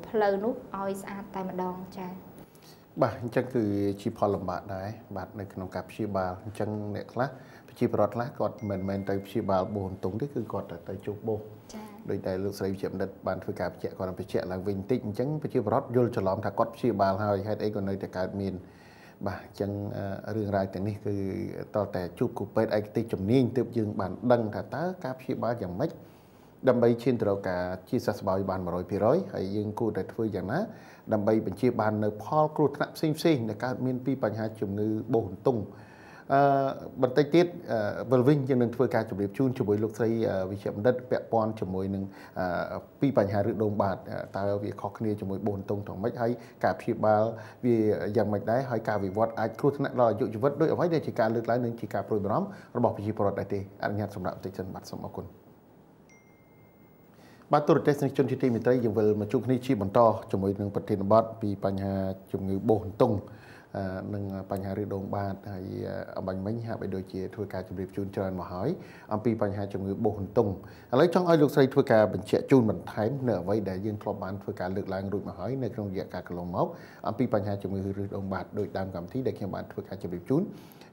ផ្លូវនោះឲ្យស្អាតតែម្ដងចា៎ បាទអញ្ចឹងគឺជាផលលំបាកដែរបាទនៅក្នុងការព្យាបាលអញ្ចឹងអ្នកខ្លះប្រជាពលរដ្ឋខ្លះគាត់មិនមែនទៅព្យាបាលបោះអន្ទង់ទេគឺគាត់ទៅជួបបោះចា៎ដោយតែលោកស្រីវិជ្ជបណ្ឌិតបានធ្វើការបញ្ជាក់គាត់បញ្ជាក់ឡើងវិញបន្តិចអញ្ចឹងប្រជាពលរដ្ឋយល់ច្រឡំថាគាត់ព្យាបាលហើយហេតុអីក៏នៅតែកើតមានបាទអញ្ចឹងរឿងរ៉ាវទាំងនេះគឺតតែជួបគូពេទ្យឯកទេសជំនាញទើបយើងបានដឹងថាតើការព្យាបាលយ៉ាងម៉េច ដើម្បីឈានទៅរកការជាសះស្បើយបាន100%ហើយយើងគួរតែធ្វើយ៉ាងណាដើម្បីបញ្ជាបាននៅផលគ្រោះថ្នាក់ផ្សេងផ្សេងដែលកើតមានពីបញ្ហាជំងឺបោសអន្ទង់អឺបន្តិចទៀតវិលវិញយើងនឹងធ្វើការជម្រាបជូនជាមួយលោកស្រីវិជ្ជបណ្ឌិតពាក់ព័ន្ធជាមួយនឹងពីបញ្ហាឬដងបាតតើវាខុសគ្នាជាមួយបោសអន្ទង់ទាំងម៉េចហើយការព្យាបាលវាយ៉ាងម៉េចដែរហើយការវិវត្តអាចគ្រោះថ្នាក់ដល់អាយុជីវិតដោយអ្វីដែលជាការលើកឡើងនិងជាការព្រួយបារម្ភរបស់ប្រជាពលរដ្ឋដែរទេអនុញ្ញាតសម្រាប់បន្តិចសិនបាទសូមអរគុណ បាទទូរទស្សនិកជនជាទីមេត្រីយើងវិលមកជួបគ្នាជាបន្តជាមួយនឹងប្រធានបទពីបញ្ហាជំងឺបោសអន្ទង់និងបញ្ហាឬដងបាតហើយអំបញ្ញមិញហាក់បីដូចជាធ្វើការជម្រាបជូនច្រើនមកហើយអំពីបញ្ហាជំងឺបោសអន្ទង់ឥឡូវចង់ឲ្យលោកស្រីធ្វើការបញ្ជាក់ជូនបន្ថែមនៅអ្វីដែលយើងធ្លាប់បានធ្វើការលើកឡើងរួចមកហើយនៅក្នុងរយៈកាលកន្លងមកអំពីបញ្ហាជំងឺឬដងបាតដោយដើមកម្មវិធីដែលខ្ញុំបានធ្វើការជម្រាបជូន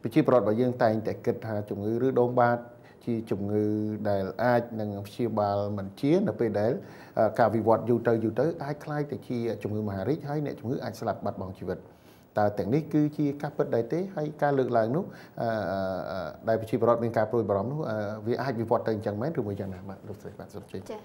ប្រជាប្រដ្ឋរបស់យើងតែងតែគិតថាជំងឺឬដងបាត ជាជំងឺដែលអាចនឹងព្យាបាលមិនជានៅពេលដែលការវិវត្តយូរទៅយូរទៅអាចคล้ายទៅជាជំងឺមហារីកហើយអ្នកជំងឺអាចស្លាប់បាត់បង់ជីវិតតើទាំងនេះគឺជាការពិតដែរទេហើយការលើកឡើងនោះដែលប្រជាពលរដ្ឋមានការព្រួយបារម្ភនោះវាអាចវិវត្តទៅអញ្ចឹងមែនឬមួយយ៉ាងណាបាទលោកស្រីបាទសុំជ័យចា៎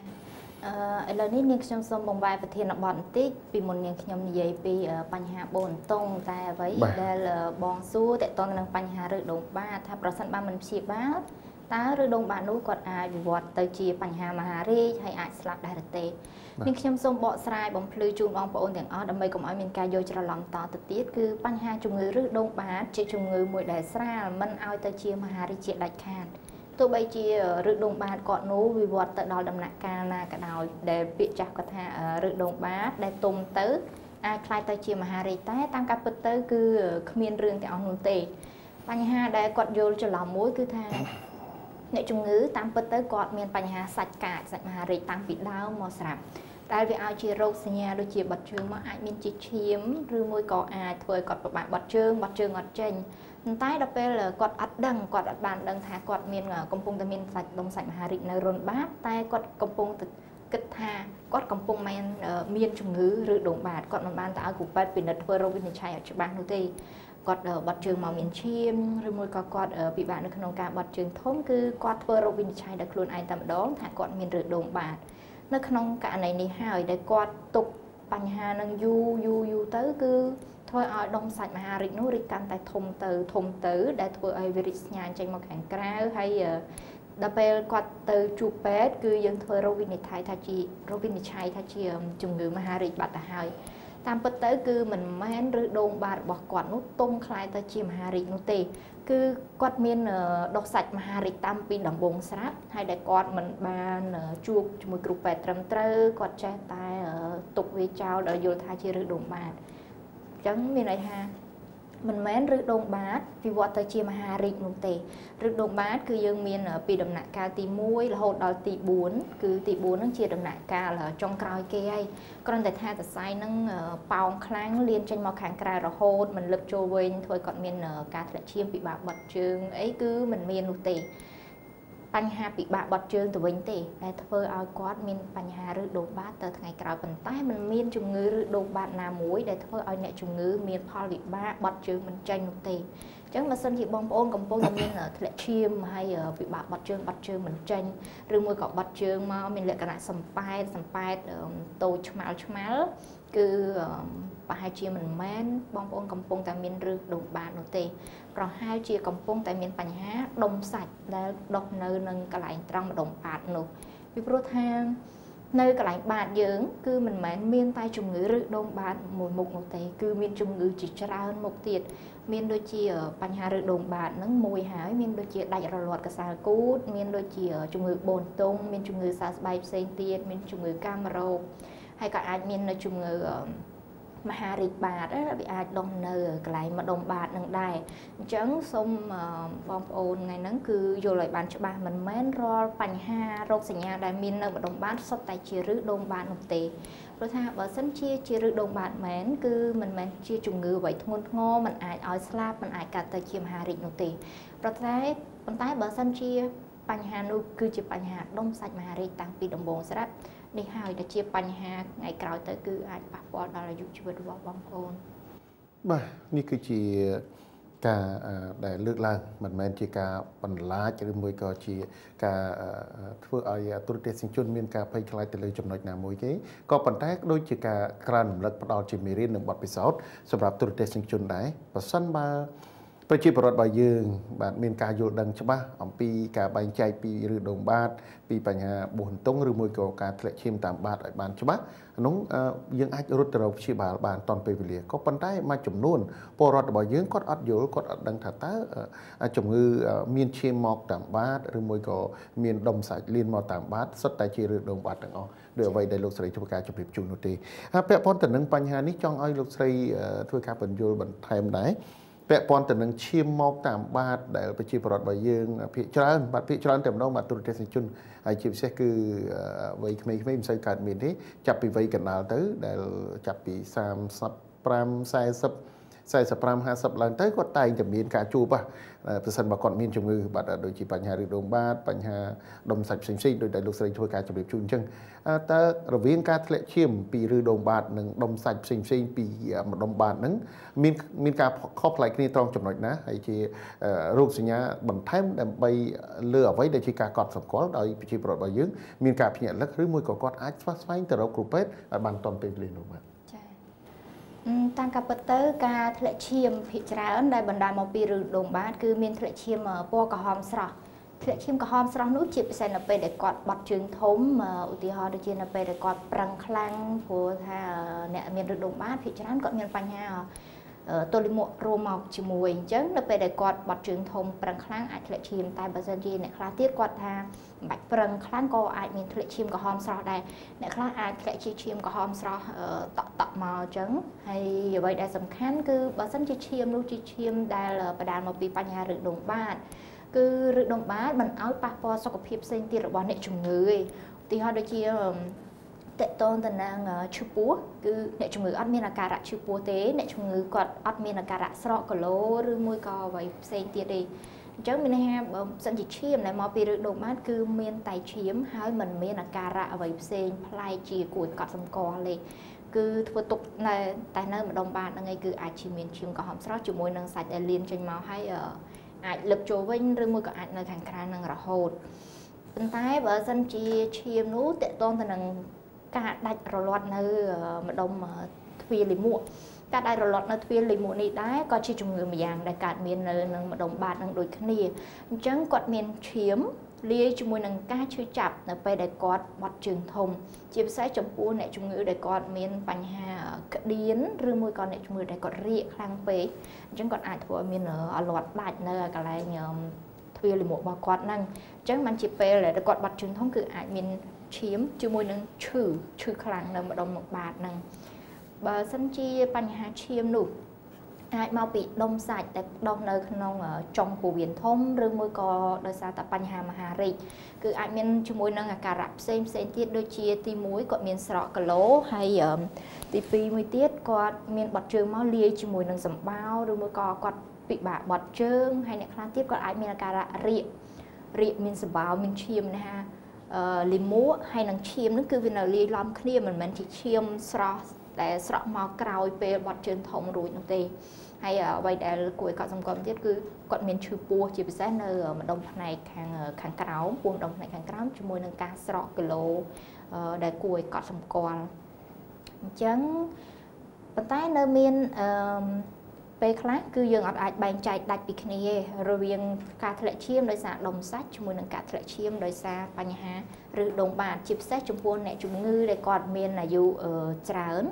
អឺឥឡូវនេះនាងខ្ញុំសូមបំបែប្រធានបទបន្តិចពីមុននាងខ្ញុំនិយាយពីបញ្ហាបូនតងតែអ្វីដែលបងសួរតកតងនឹងបញ្ហាឬដងបាតថាប្រសិនបើមិនព្យាបាល តើឬដងបាននោះគាត់អាចវិវត្តទៅជាបញ្ហាមហារាជហើយអាចស្លាប់ដែរឬទេនេះខ្ញុំសូមបកស្រាយបំភ្លឺជូនបងប្អូនទាំងអស់ដើម្បីកុំឲ្យមានការយល់ច្រឡំតទៅទៀតគឺបញ្ហាជំងឺឬដងបាតជាជំងឺមួយដែលស្រាលមិនឲ្យទៅជាមហារាជជាដាច់ខាតទោះបីជាឬដងបាតគាត់នោះវិវត្តទៅដល់ដំណាក់កាលណាក៏ដោយដែលពាក្យចាស់គាត់ថាឬដងបាតដែលទុំទៅអាចខ្លាយទៅជាមហារាជតែតាមការពិតទៅគឺគ្មានរឿងទាំងអស់នោះទេបញ្ហាដែលគាត់យល់ច្រឡំមួយគឺថា អ្នកជំងឺតាមពិតទៅគាត់មានបញ្ហាសាច់កាចសាច់មហារីកតាំងពីដើមមកស្រាប់ដែលវាឲ្យជារោគសញ្ញាដូចជាបាត់ជើងមកអាចមានជាឈាមឬមួយក៏អាចធ្វើឲ្យគាត់ពិបាកបាត់ជើងបាត់ជើងអត់ចេញប៉ុន្តែដល់ពេលគាត់អត់ដឹងគាត់អត់បានដឹងថាគាត់មានកំពុងតែមានសាច់ដុំសាច់មហារីកនៅរុនបាតតែគាត់កំពុងតែគិតថាគាត់កំពុងមានមានជំងឺឬដុំបាតគាត់មិនបានទៅឲ្យគ្រូពេទ្យពិនិត្យធ្វើរោគវិនិច្ឆ័យឲ្យច្បាស់នោះទេ គាត់បាត់ជើងមកមានឈាមឬមួយក៏គាត់ពិបាកនៅក្នុងការបាត់ជើងធំគឺគាត់ធ្វើរោគវិនិច្ឆ័យដោយខ្លួនឯងតែម្ដងថាគាត់មានឬដុំបាតនៅក្នុងករណីនេះហើយដែលគាត់ទុកបញ្ហានឹងយូរយូរយូរទៅគឺធ្វើឲ្យដុំសាច់មហារីកនោះរីកកាន់តែធំទៅធំទៅ ដែលធ្វើឲ្យវារីកស្ញាញចេញមកខាងក្រៅហើយដល់ពេលគាត់ទៅជួបពេទ្យគឺយើងធ្វើរោគវិនិច្ឆ័យថាជារោគវិនិច្ឆ័យថាជាជំងឺមហារីកបាត់ទៅហើយ តាមពិតទៅគឺមិនមែនឬដងបាតរបស់គាត់នោះទុំคล้ายទៅជាមហារីកនោះទេ គឺគាត់មានដុសសាច់មហារីកតាមពីដំបងស្រាប់ហើយដែលគាត់មិនបានជួបជាមួយគ្រូពេទ្យត្រឹមត្រូវគាត់ចេះតែទុកវាចោលដោយយល់ថាជាឬដងបាតអញ្ចឹងមានន័យថា មិនមែនឬដងបាតវិវត្តទៅជាមហារីកនោះទេឬដងបាតគឺយើងមានពីដំណាក់កាលទី1រហូតដល់ទី4គឺទី4ហ្នឹងជាដំណាក់កាលចុងក្រោយគេហើយគ្រាន់តែថាសរសៃហ្នឹងប៉ោងខ្លាំងលៀនចេញមកខាងក្រៅរហូតមិនលឹកចូលវិញធ្វើឲ្យគាត់មានការធ្លាក់ឈាមពិបាកបត់ជើងអីគឺមិនមាននោះទេ បញ្ហាពិបាកបត់ជើងទៅវិញទេដែលធ្វើឲ្យគាត់មានបញ្ហាឬដូងបាតទៅថ្ងៃក្រោយប៉ុន្តែมันមានជំងឺឬដូងបាតណាមួយដែលធ្វើឲ្យអ្នកជំងឺមានផលវិបាកបត់ជើងមិនចេញនោះទេអញ្ចឹងបើសិនជាបងប្អូនកំពុងតែមានធ្លាក់ឈាមហើយពិបាកបត់ជើងបត់ជើងមិនចេញឬមួយក៏បត់ជើងមកមានលក្ខណៈសំប៉ែតសំប៉ែតតូចឆ្មាល់ឆ្មាល់គឺប្រហែលជាមិនមែនបងប្អូនកំពុងតែមានឬដុំបាតនោះទេ ប្រហែលជាកំពុងតែមានបញ្ហាដុំសាច់ដែលដុះនៅនឹងកន្លែងត្រង់ដុំបាតនោះពីព្រោះថានៅកន្លែងបាតយើង គឺមិនមែនមានតែជំងឺឬដុំបាតមួយមុខនោះទេគឺមានជំងឺជាច្រើនមុខទៀតមានដូចជាបញ្ហាឬដុំបាតហ្នឹងមួយហើយមានដូចជាដាច់រលាត់កសាលគូត មានដូចជាជំងឺបូនតុងមានជំងឺសើស្បែកផ្សេងទៀតមានជំងឺកាមរោគហើយក៏អាចមាននៅជំងឺ មហារាជបាទវាអាចដុះនៅកន្លែងម្ដុំបាទនឹងដែរអញ្ចឹងសូមបងប្អូនថ្ងៃហ្នឹងគឺយល់ឲ្យបានច្បាស់មិនមែនរាល់បញ្ហារោគសញ្ញាដែលមាននៅម្ដុំបាទសុទ្ធតែជាឬដងបាទនោះទេព្រោះថាបើសិនជាជាឬដងបាទមែនគឺមិនមែនជាជំងឺអ្វីធ្ងន់ធ្ងរមិនអាចឲ្យស្លាប់មិនអាចកាត់ទៅជាមហារាជនោះទេព្រោះតែប៉ុន្តែបើសិនជាបញ្ហានោះគឺជាបញ្ហាដុំសាច់មហារាជតាំងពីដំបូងស្រាប់ នេះហើយដែលជាបញ្ហាថ្ងៃក្រោយទៅគឺអាចប៉ះពាល់ដល់អាយុជីវិតរបស់បងប្អូនបាទនេះគឺជាការដែលលើកឡើងមិនមែនជាការបន្លាចឬមួយក៏ជាការធ្វើឲ្យទូរទស្សនិកជន មានការភ័យខ្លាចទៅលើចំណុចណាមួយទេក៏ប៉ុន្តែដូចជាការក្រើនរំលឹកផ្ដល់ជាមេរៀននិងបទពិសោធន៍សម្រាប់ទូរទស្សនិកជនដែរបើសិនបើ ប្រជាពលរដ្ឋរបស់យើង បាទមានការយល់ដឹងច្បាស់អំពីការបែងចែកពីឬដងបាត ពីបញ្ហាបួសតុងឬមួយក៏ការធ្លាក់ឈាមតាមបាតឲ្យបានច្បាស់នោះយើងអាចរត់ទៅរកព្យាបាលបានតាន់ពេលវេលាក៏ប៉ុន្តែមួយចំនួនពលរដ្ឋរបស់យើងគាត់អត់យល់គាត់អត់ដឹងថាតើជំងឺមានឈាមមកតាមបាតឬមួយក៏មានដុំសាច់លៀនមកតាមបាតសុទ្ធតែជារឿងដងបាតទាំងអស់ដោយអ្វីដែលលោកស្រីធ្វើការជម្រាបជូននោះទេហើយពាក់ព័ន្ធទៅនឹងបញ្ហានេះចង់ឲ្យលោកស្រីធ្វើការបញ្យល់បន្ថែមដែរ ពាក់ព័ន្ធទៅនឹងឈាមមកតាមបាតដែលប្រជាពលរដ្ឋរបស់យើងភាគច្រើនបាទភាគច្រើនតែម្ដងបាទទូរទស្សនិកជនហើយជាពិសេសគឺវ័យក្មេងៗមិនសូវកើតមានទេចាប់ពីវ័យកណ្ដាលទៅដែលចាប់ពី35 40 45 50ឡើងទៅគាត់តែងតែមានការជួបប្រសិនបើគាត់មានជំងឺបាទដូចជាបញ្ហាឬដងបាតបញ្ហាដុំសាច់ផ្សេងៗដោយដែលលោកស្រីធ្វើការជម្រាបជូនអញ្ចឹងតើរវាងការធ្លាក់ឈាមពីឬដងបាតនិងដុំសាច់ផ្សេងផ្សេងពីម្ដុំបាតហ្នឹងមានមានការខុសប្លែកគ្នាត្រង់ចំណុចណាហើយជារោគសញ្ញាបន្ថែមដើម្បីលើអ្វីដែលជាការកត់សម្គាល់ដោយប្រជាពលរដ្ឋរបស់យើងមានការភ្ញាក់រលឹកឬមួយក៏គាត់អាចស្វះស្វែងទៅរកគ្រូពេទ្យឲ្យបានទាន់ពេលវេលានោះបាទ តាមការពិតទៅការធ្លាក់ឈាមភាគច្រើនដែលបណ្ដាលមកពីឬដងបាតគឺមានធ្លាក់ឈាមពណ៌ក្រហមស្រស់ធ្លាក់ឈាមក្រហមស្រស់នោះជាពិសេសនៅពេលដែលគាត់បត់ជើងធំឧទាហរណ៍ដូចជានៅពេលដែលគាត់ប្រឹងខ្លាំងព្រោះថាអ្នកមានរដូវបាតភាគច្រើនគាត់មានបញ្ហាទល់លាមករួមមកជាមួយអញ្ចឹងនៅពេលដែលគាត់បត់ជើងធំប្រឹងខ្លាំងអាចធ្លាក់ឈាមតែបើសិនជាអ្នកខ្លះទៀតគាត់ថា មិនបាច់ប្រឹងខ្លាំងក៏អាចមានធ្លាក់ឈាមក្រហមស្រស់ដែរអ្នកខ្លះអាចធ្លាក់ជាឈាមក្រហមស្រស់តក់តក់មកអញ្ចឹងហើយអ្វីដែលសំខាន់គឺបើសិនជាឈាមនោះជាឈាមដែលបដាលមកពីបញ្ហារឹងដុំបាតគឺរឹងដុំបាតមិនឲ្យប៉ះពាល់សុខភាពផ្សេងទៀតរបស់អ្នកជំងឺឯងឧទាហរណ៍ដូចជាតកតងទៅនឹងឈឺពោះគឺអ្នកជំងឺអត់មានអាការៈឈឺពោះទេអ្នកជំងឺគាត់អត់មានអាការៈស្រកគីឡូឬមួយក៏អ្វីផ្សេងទៀតទេ អញ្ចឹងមានន័យថាបើសិនជាឈាមដែលមកពីរឹកដូងបាតគឺមានតែឈាមហើយมันមានអាការៈអ្វីផ្សេងប្លែកជាគួរកត់សម្គាល់ទេគឺធ្វើទុកនៅតែនៅម្ដុំបាតហ្នឹងឯងគឺអាចជាមានឈាមក្រហមស្រស់ជាមួយនឹងសាច់ដែលលៀនចេញមកហើយអាចលឹកចូលវិញឬមួយក៏អាចនៅខាងក្រៅនឹងរហូតប៉ុន្តែបើសិនជាឈាមនោះតកតងទៅនឹងការដាច់រលាត់នៅម្ដុំទ្វារលិមួក ការដាច់រលាត់នៅទ្វារលិមួកនេះដែរក៏ជាជំងឺម្យ៉ាងដែលកើតមាននៅនឹងម្ដុំបាតនឹងដូចគ្នាអញ្ចឹងគាត់មានឈាមលាយជាមួយនឹងការឈឺចាប់នៅពេលដែលគាត់បត់ជើងធំ ជាពិសេសចំពោះអ្នកជំងឺដែលគាត់មានបញ្ហាក្តៀនឬមួយក៏អ្នកជំងឺដែលគាត់រាកខ្លាំងពេកអញ្ចឹងគាត់អាចធ្វើឲ្យមានអលាត់ដាច់នៅកន្លែងទ្វារលិមួករបស់គាត់ហ្នឹងអញ្ចឹងมันជាពេលដែលគាត់បត់ជើងធំគឺអាចមានឈាមជាមួយនឹងឈឺឈឺខ្លាំងនៅម្ដុំមុខបាតហ្នឹង បើសិនជាបញ្ហាឈាមនោះអាចមកពីដុំសាច់ដែលដុះនៅក្នុងចុងពោះវៀនធំឬមួយក៏ដោយសារតែបញ្ហាមហារីកគឺអាចមានជាមួយនឹងអាការៈផ្សេងផ្សេងទៀតដូចជាទី1គាត់មានស្រកគីឡូហើយទី2មួយទៀតគាត់មានបត់ជើងមកលាយជាមួយនឹងសម្បោរឬមួយក៏គាត់ពិបាកបត់ជើងហើយអ្នកខ្លះទៀតគាត់អាចមានអាការៈរាករាកមានសម្បោរមានឈាមណាលីមួហើយនឹងឈាមនឹងគឺវានៅលាយឡំគ្នាមិនមែនជាឈាមស្រស់ ដែលស្រក់មកក្រោយពេលបត់ជើងធំរួចនោះទេហើយអ្វីដែលគួរឲ្យកត់សម្គាល់ទៀតគឺគាត់មានឈឺពោះជាពិសេសនៅម្ដុំផ្នែកខាងខាងក្រោមពោះម្ដុំផ្នែកខាងក្រោមជាមួយនឹងការស្រកគីឡូដែលគួរឲ្យកត់សម្គាល់អញ្ចឹងប៉ុន្តែនៅមានអឺ ពេលខ្លះគឺយើងអត់អាចបែងចែកដាច់ពីគ្នាទេរវាងការធ្លាក់ឈាមដោយសារដុំសាច់ជាមួយនឹងការធ្លាក់ឈាមដោយសារបញ្ហាឬដុំបាតជាពិសេសចំពោះអ្នកជំងឺដែលគាត់មានអាយុច្រើន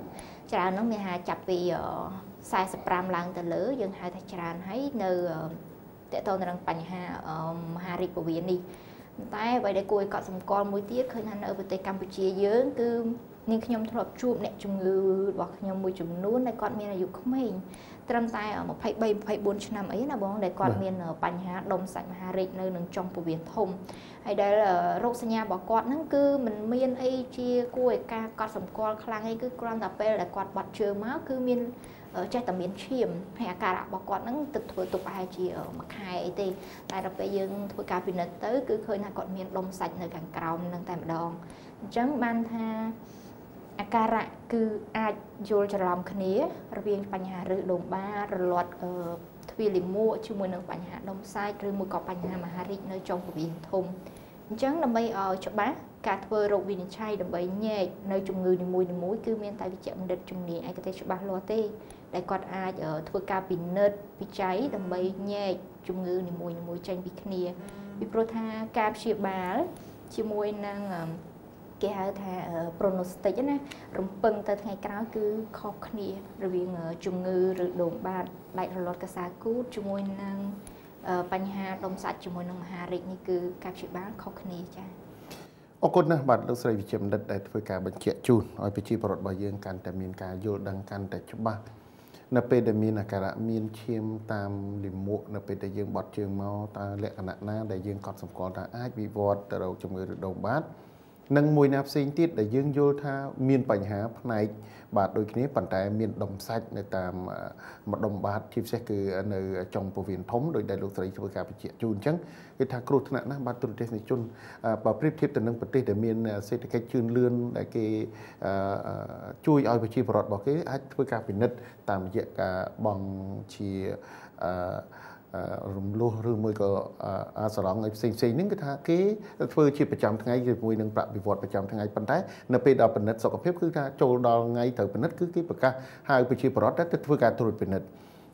ច្រើននោះមានហៅចាប់ពី45ឡើងទៅលើយើងហៅថាច្រើនហើយនៅតកតទៅនឹងបញ្ហាមហារីកពវៀននេះតែអ្វីដែលគួរឲ្យកត់សម្គាល់មួយទៀតឃើញថានៅប្រទេសកម្ពុជាយើងគឺនាងខ្ញុំធ្លាប់ជួបអ្នកជំងឺរបស់ខ្ញុំមួយចំនួនដែលគាត់មានអាយុក្មេង ត្រឹមតែ23 24ឆ្នាំអីណាបងដែលគាត់មានបញ្ហាដុំសាច់មហារីកនៅនឹងចុងពោះវៀនធំហើយដែលរោគសញ្ញារបស់គាត់ហ្នឹងគឺมันមានអីជាគួរឲ្យការកត់សម្គាល់ខ្លាំងអីគឺគ្រាន់តែពេលដែលគាត់បាត់ជើងមកគឺមានចេះតែមានឈាមហើយអាការៈរបស់គាត់ហ្នឹងទឹកធ្វើទុកប្រហែលជាមួយខែអីទេតែដល់ពេលយើងធ្វើការពិនិត្យទៅគឺឃើញថាគាត់មានដុំសាច់នៅខាងក្រោមហ្នឹងតែម្ដងអញ្ចឹងបានថា អាការៈគឺអាចយល់ច្រឡំគ្នា រវាងបញ្ហាឬដុំបារលាត់ទ្វារលិមួកជាមួយនឹងបញ្ហាដុំសាច់ឬមួយក៏បញ្ហាមហារីកនៅចុងពោះវៀនធំអញ្ចឹងដើម្បីឲ្យច្បាស់ការធ្វើរោគវិនិច្ឆ័យដើម្បីញែកនៅជំងឺនីមួយៗគឺមានតែវិជ្ជបណ្ឌិតជំនាញឯកទេសច្បាស់លាស់ទេដែលគាត់អាចធ្វើការពិនិត្យវិច័យដើម្បីញែកជំងឺនីមួយៗចេញពីគ្នាពីព្រោះថាការព្យាបាលជាមួយនឹង គេហៅថា prognostic ណារំពឹងទៅថ្ងៃក្រោយគឺខុសគ្នារវាងជំងឺឬដុំបាតដាច់រលាត់កសាគូតជាមួយនឹងបញ្ហាដុំសាច់ជាមួយនឹងមហារីកនេះគឺការព្យាបាលខុសគ្នាចា៎អរគុណណាស់បាទលោកស្រីវិជ្ជបណ្ឌិតដែលធ្វើការបញ្ជាក់ជូនឲ្យប្រជាពលរដ្ឋរបស់យើងកាន់តែមានការយល់ដឹងកាន់តែច្បាស់នៅពេលដែលមានអាការៈមានឈាមតាមលិមួកនៅពេលដែលយើងបត់ជើងមកតើលក្ខណៈណាដែលយើងកត់សម្គាល់ថាអាចវិវត្តទៅរកជំងឺរដូវបាត និងមួយណាផ្សេងទៀតដែលយើងយល់ថាមានបញ្ហាផ្នែកបាទដូចគ្នាប៉ុន្តែមានដុំសាច់នៅតាមម្ដុំបាតជាពិសេសគឺនៅចុងពោះវៀនធំដោយដែលលោកស្រីធ្វើការបញ្ជាក់ជូនអញ្ចឹងគឺថាគ្រោះថ្នាក់ណាស់បាទទូរទស្សនិកជនបើប្រៀបធៀបទៅនឹងប្រទេសដែលមានសេដ្ឋកិច្ចជឿនលឿនដែលគេជួយឲ្យប្រជាពលរដ្ឋរបស់គេអាចធ្វើការពិនិត្យតាមរយៈការបង់ជាអឺ រំលោះឬមួយក៏អាសរងអីផ្សេងផ្សេងហ្នឹងគឺថាគេធ្វើជាប្រចាំថ្ងៃជាមួយនឹងប្រាក់ពិវត្តប្រចាំថ្ងៃប៉ុន្តែនៅពេលដល់ពិនិត្យសុខភាពគឺថាចូលដល់ថ្ងៃត្រូវពិនិត្យគឺគេប្រកាសហៅប្រជាពលរដ្ឋទៅធ្វើការត្រួតពិនិត្យ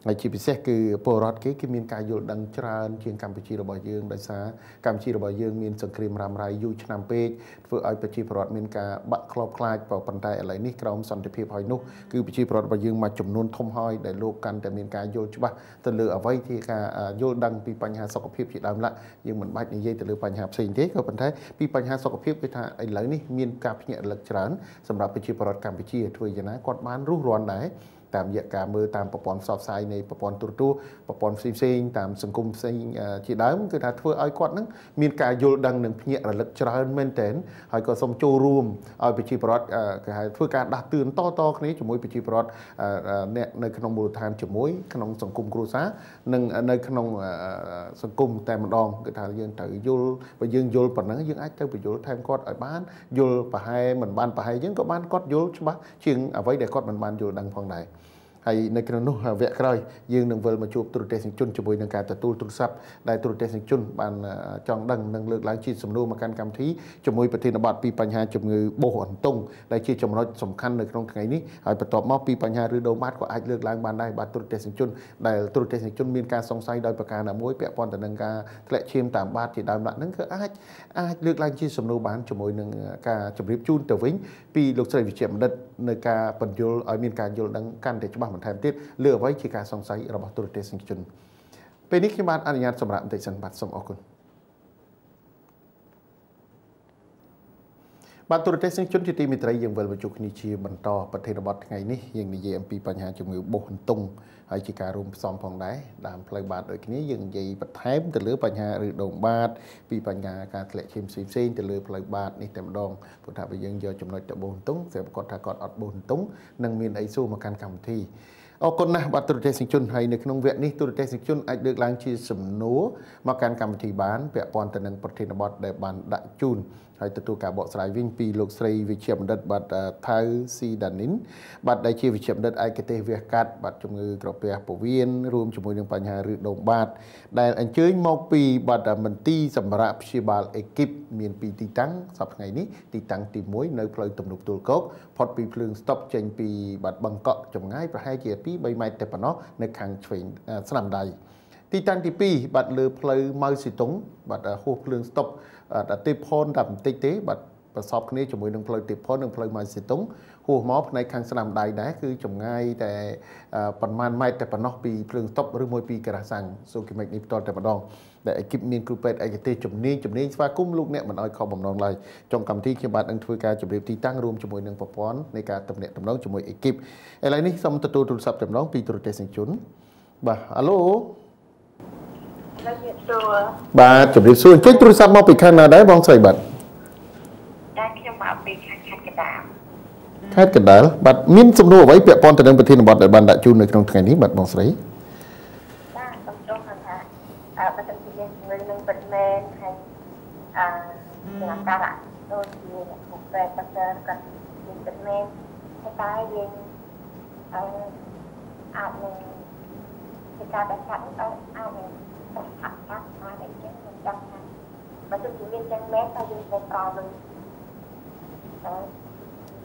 ហើយជាពិសេសគឺពលរដ្ឋគេគេមានការយល់ដឹងច្រើនជាងកម្ពុជារបស់យើងដោយសារកម្ពុជារបស់យើងមានសង្គ្រាមរ៉ាំរ៉ៃយូរឆ្នាំពេកធ្វើឲ្យប្រជាពលរដ្ឋមានការបាក់ខ្លោបខ្លាចប៉ុន្តែឥឡូវនេះក្រោមសន្តិភាពហើយនោះគឺប្រជាពលរដ្ឋរបស់យើងមួយចំនួនធំហើយដែលលោកកាន់តែមានការយល់ច្បាស់ទៅលើអ្វីที่ការយល់ដឹងពីបញ្ហាសុខភាពជាដើមឡាយើងមិនបាច់និយាយទៅលើបញ្ហាផ្សេងទេក៏ប៉ុន្តែពីបញ្ហាសុខភាពគឺថាឥឡូវនេះមានការភ្ញាក់រលឹកច្រើនសម្រាប់ប្រជាពលរដ្ឋកម្ពុជាធ្វើយ៉ាងណាគាត់បានរស់រានដែរ តាមរយៈការមើលតាមប្រព័ន្ធផ្សព្វផ្សាយនៃប្រព័ន្ធទូរទស្សន៍ប្រព័ន្ធផ្សេងៗតាមសង្គមផ្សេងជាដើមគឺថាធ្វើឲ្យគាត់នឹងមានការយល់ដឹងនិងភ្ញាក់រលឹកច្រើនមែនទែនហើយក៏សូមចូលរួមឲ្យប្រជាពលរដ្ឋគេហៅធ្វើការដាស់តឿនតតគ្នាជាមួយប្រជាពលរដ្ឋអ្នកនៅក្នុងមូលដ្ឋានជាមួយក្នុងសង្គមគ្រួសារនិងនៅក្នុងសង្គមតែម្ដងគឺថាយើងត្រូវយល់បើយើងយល់ប៉ុណ្ណឹងយើងអាចទៅបញ្យល់ថែមគាត់ឲ្យបានយល់ប្រហែលមិនបានប្រហែលយើងក៏បានគាត់យល់ច្បាស់ជាងអ្វីដែលគាត់មិនបានយល់ដឹងផងដែរ ហើយនៅក្នុងនោះវគ្គក្រោយយើងនឹងវិលមកជួបទូរទស្សនិកជនជាមួយនឹងការទទួលទូរស័ព្ទដែលទូរទស្សនិកជនបានចង់ដឹងនិងលើកឡើងជាសំណួរមកកាន់កម្មវិធីជាមួយប្រធានបទពីបញ្ហាជំងឺបោសអន្ទង់ដែលជាចំណុចសំខាន់នៅក្នុងថ្ងៃនេះហើយបន្ទាប់មកពីបញ្ហាឬដូងបាតក៏អាចលើកឡើងបានដែរបាទទូរទស្សនិកជនដែលទូរទស្សនិកជនមានការសង្ស័យដោយប្រការណាមួយពាក់ព័ន្ធទៅនឹងការធ្លាក់ឈាមតាមបាតជាដើមដាក់ហ្នឹងគឺអាចអាចលើកឡើងជាសំណួរបានជាមួយនឹងការជម្រាបជូនទៅវិញពីលោកស្រីវិជ្ជបណ្ឌិតនៅការបញ្យល់ឲ្យមានការយល់ដឹងកាន់តែច្បាស់បន្ថែមទៀតលើអ្វីជាការសង្ស័យរបស់ទូរទស្សនិកជនពេលនេះខ្ញុំបាទអនុញ្ញាតសម្រាប់បន្តិចសិនបាទសូមអរគុណ បាទទូរទស្សនិកជនជាទីមេត្រីយើងវិលមកជួបគ្នាជាបន្តប្រធានបទថ្ងៃនេះយើងនិយាយអំពីបញ្ហាជំងឺបោះអន្ទង់ហើយជាការរួមផ្សំផងដែរតាមផ្លូវបាតដូចគ្នាយើងនិយាយបន្ថែមទៅលើបញ្ហាឬដងបាតពីបញ្ហាការធ្លាក់ឈាមផ្សេងផ្សេងទៅលើផ្លូវបាតនេះតែម្ដងព្រោះថាបើយើងយកចំណុចទៅបោះអន្ទង់ស្រាប់គាត់ថាគាត់អត់បោះអន្ទង់នឹងមានអីសួរមកកាន់កម្មវិធីអរគុណណាស់បាទទូរទស្សនិកជនហើយនៅក្នុងវគ្គនេះទូរទស្សនិកជនអាចលើកឡើងជាសំណួរមកកាន់កម្មវិធីបានពាក់ព័ន្ធទៅនឹងប្រធានបទដែលបានដាក់ជូន ហើយទទួលការបកស្រាយវិញពីលោកស្រីវិជ្ជបណ្ឌិតបាទថៅស៊ីដានីនបាទដែលជាវិជ្ជបណ្ឌិតឯកទេសវះកាត់បាទជំងឺក្រពះពោះវៀនរួមជាមួយនឹងបញ្ហាឬដងបាតដែលអញ្ជើញមកពីបាទមន្ទីរសម្រាប់ព្យាបាលអេគីបមានពីរទីតាំងសប្តាហ៍ថ្ងៃនេះទីតាំងទី1នៅផ្លូវទំនប់ទួលគោកផុតពីភ្លើងស្តុបចេញពីបាទបឹងកក់ចម្ងាយប្រហែលជា2 3ម៉ែត្រតែប៉ុណ្ណោះនៅខាងឆ្វេងស្នាមដៃទីតាំងទី2បាទលើផ្លូវម៉ៅស៊ីតុងបាទហួសភ្លើងស្តុប ទេពផនតែបន្តិចទេបាទប្រសពគ្នាជាមួយនឹងផ្លូវទេពផននិងផ្លូវម៉ៅស៊ីតុងហួសមកផ្នែកខាងស្នាមដៃដែរគឺចម្ងាយតែប្រមាណម៉ែត្រតែប៉ុណ្ណោះពីភ្លើងស្តុបឬមួយពីការ៉ាសាំងសូគីមិកនេះផ្ទាល់តែម្ដងដែលអេគីបមានគ្រូពេទ្យឯកទេសជំនាញជំនាញស្វាគមន៍លោកអ្នកមិនអោយខុសបំណងឡើយចុងកម្មវិធីខ្ញុំបាទនឹងធ្វើការជម្រាបទីតាំងរួមជាមួយនឹងប្រព័ន្ធនៃការតំណាក់តំណងជាមួយអេគីបឥឡូវនេះសូមទទួលទូរស័ព្ទតែម្ដងពីទូរទស្សនិកជនបាទអាឡូ បាទជម្រាបសួរអញ្ជើញទូរស័ព្ទមកពីខាងណាដែរបងស្រីបាទតែខ្ញុំមកពីខាងខេត្តកដាលខេត្តកដាលបាទមានសំណួរអ្វីពាក់ព័ន្ធទៅនឹងប្រធានបទដែលបានដាក់ជូននៅក្នុងថ្ងៃនេះបាទបងស្រីបាទសូមចង់ថាអឺបើសិនជាយើងជំនួយនឹងពិតមែនហើយអឺសម្រាប់ការដូចជាអ្នកគ្រូពេទ្យបាក់ទ័រគាត់មានពិតមែនតែតែយើងអឺអាចនឹងជាការដែលចាត់ទៅអាចនឹង ថាថាថាអីចឹងមិនចាំថាបើសិនជាមានចឹងមែនតើយើងត្រូវប្រើនឹងអឺ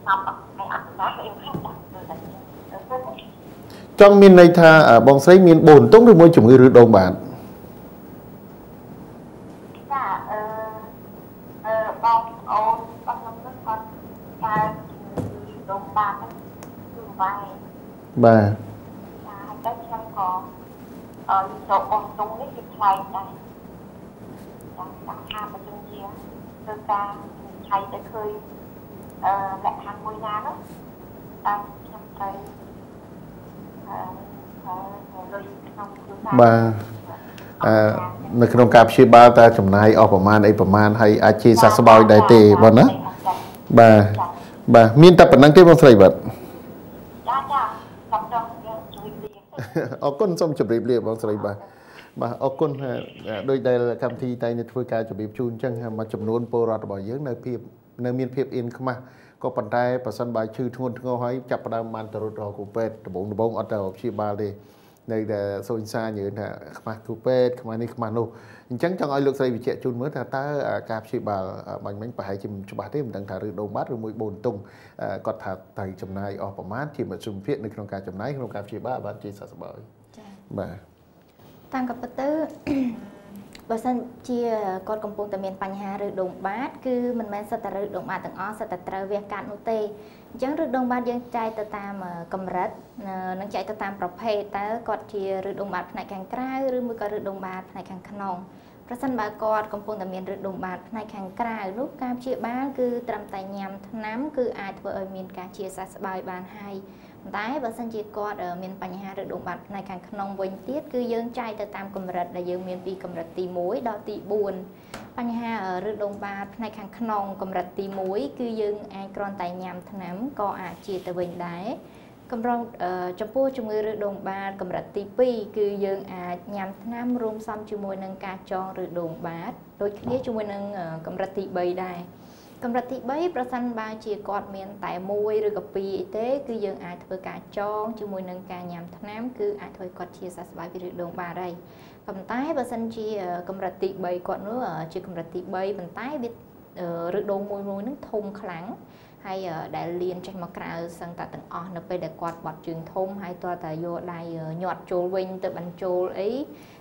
តាមឲ្យអត់ដល់យើងខាត់ចាស់ចង់មានន័យថាបងស្រីមានបូនតុងឬមួយជំងឺឬដងបាតចាអឺអឺបងអូនបងខ្ញុំនឹងគាត់កើតដងបាតហ្នឹងគឺវាយបាទចាតែខ្ញុំក៏ អឺចូលបងតុងនេះថ្លៃដែរតាមតាមថាប្រជុំជាធ្វើការឆៃទៅឃើញអឺលក្ខខណ្ឌមួយណានោះតាមខ្ញុំត្រូវអឺបាទអឺនៅក្នុងការព្យាបាលតើចំណាយអស់ប្រមាណអីប្រមាណហើយអាចជាសះស្បើយដែរទេបងណាបាទបាទមានតែប៉ុណ្្នឹងទេបងស្រីបាទចាចាខ្ញុំចង់ជម្រាបលា អរគុណសូមជម្រាបលាបងស្រីបាទបាទអរគុណដោយដែលកម្មវិធីតែងធ្វើការជម្រាបជូនអញ្ចឹងមួយចំនួនពលរដ្ឋរបស់យើងនៅភាពនៅមានភាពអៀនខ្មាស់ក៏ប៉ុន្តែបើសិនបើឈឺធ្ងន់ធ្ងរហើយចាប់ផ្ដើមបានទៅរត់រកគ្រូពេទ្យដំបងដំបងអត់ទៅព្យាបាលទេ នៅតែសូនសាញឿថាខ្មាស់គ្រូពេទ្យខ្មាស់នេះខ្មាស់នោះអញ្ចឹងចង់ឲ្យលោកស្រីវិជ្ជជូនមើលថាតើការព្យាបាលបាញ់មិញប្រហែលជាមិនច្បាស់ទេមិនដឹងថាឬដូងបាត់ឬមួយបូនតុងគាត់ថាទៅចំណាយអស់ប្រមាណជាមធ្យមភាពនៅក្នុងការចំណាយក្នុងការព្យាបាលបាទជាសះស្បើយចា៎បាទតាមក៏ពិតទៅ បើសិនជាគាត់កំពុងតែមានបញ្ហាឬដងបាតគឺមិនមែនសិតតែឬដងបាតទាំងអស់សិតតែត្រូវវះកាត់នោះទេអញ្ចឹងឬដងបាតយើងចែកទៅតាមកម្រិតនិងចែកទៅតាមប្រភេទតើគាត់ជាឬដងបាតផ្នែកខាងក្រៅឬមួយក៏ឬដងបាតផ្នែកខាងក្នុងប្រសិនបើគាត់កំពុងតែមានឬដងបាតផ្នែកខាងក្រៅនោះការព្យាបាលគឺត្រឹមតែញ៉ាំថ្នាំគឺអាចធ្វើឲ្យមានការជាសះស្បើយបានហើយ តែបើសិនជាគាត់មានបញ្ហាឬដងបាត់ផ្នែកខាងក្នុងវិញទៀតគឺយើងចែកទៅតាមកម្រិតដែលយើងមានពីកម្រិតទី1ដល់ទី4បញ្ហាឬដងបាតផ្នែកខាងក្នុងកម្រិតទី1គឺយើងអាចគ្រាន់តែញ៉ាំថ្នាំក៏អាចជាទៅវិញដែរកម្រងចំពោះជំងឺឬដងបាតកម្រិតទី2គឺយើងអាចញ៉ាំថ្នាំរួមផ្សំជាមួយនឹងការចងឬដងបាតដូចគ្នាជាមួយនឹងកម្រិតទី3ដែរ កម្រិតទី3ប្រសិនបើជាគាត់មានតែមួយឬក៏ពីរអីទេ គឺយើងអាចធ្វើការចងជាមួយនឹងការញ៉ាំថ្នាំគឺអាចធ្វើគាត់ជាសះស្បើយពីឬដងបារហើយប៉ុន្តែបើសិនជាកម្រិតទី3គាត់នោះជាកម្រិតទី3ប៉ុន្តែវាឬដងមួយមួយនឹងធំខ្លាំងហើយដែលលៀនចេញមកក្រៅសឹងតែទាំងអស់នៅពេលដែលគាត់បត់ជើងធំហើយតើតាយកដៃញាត់ចូលវិញទៅបញ្ចូលអី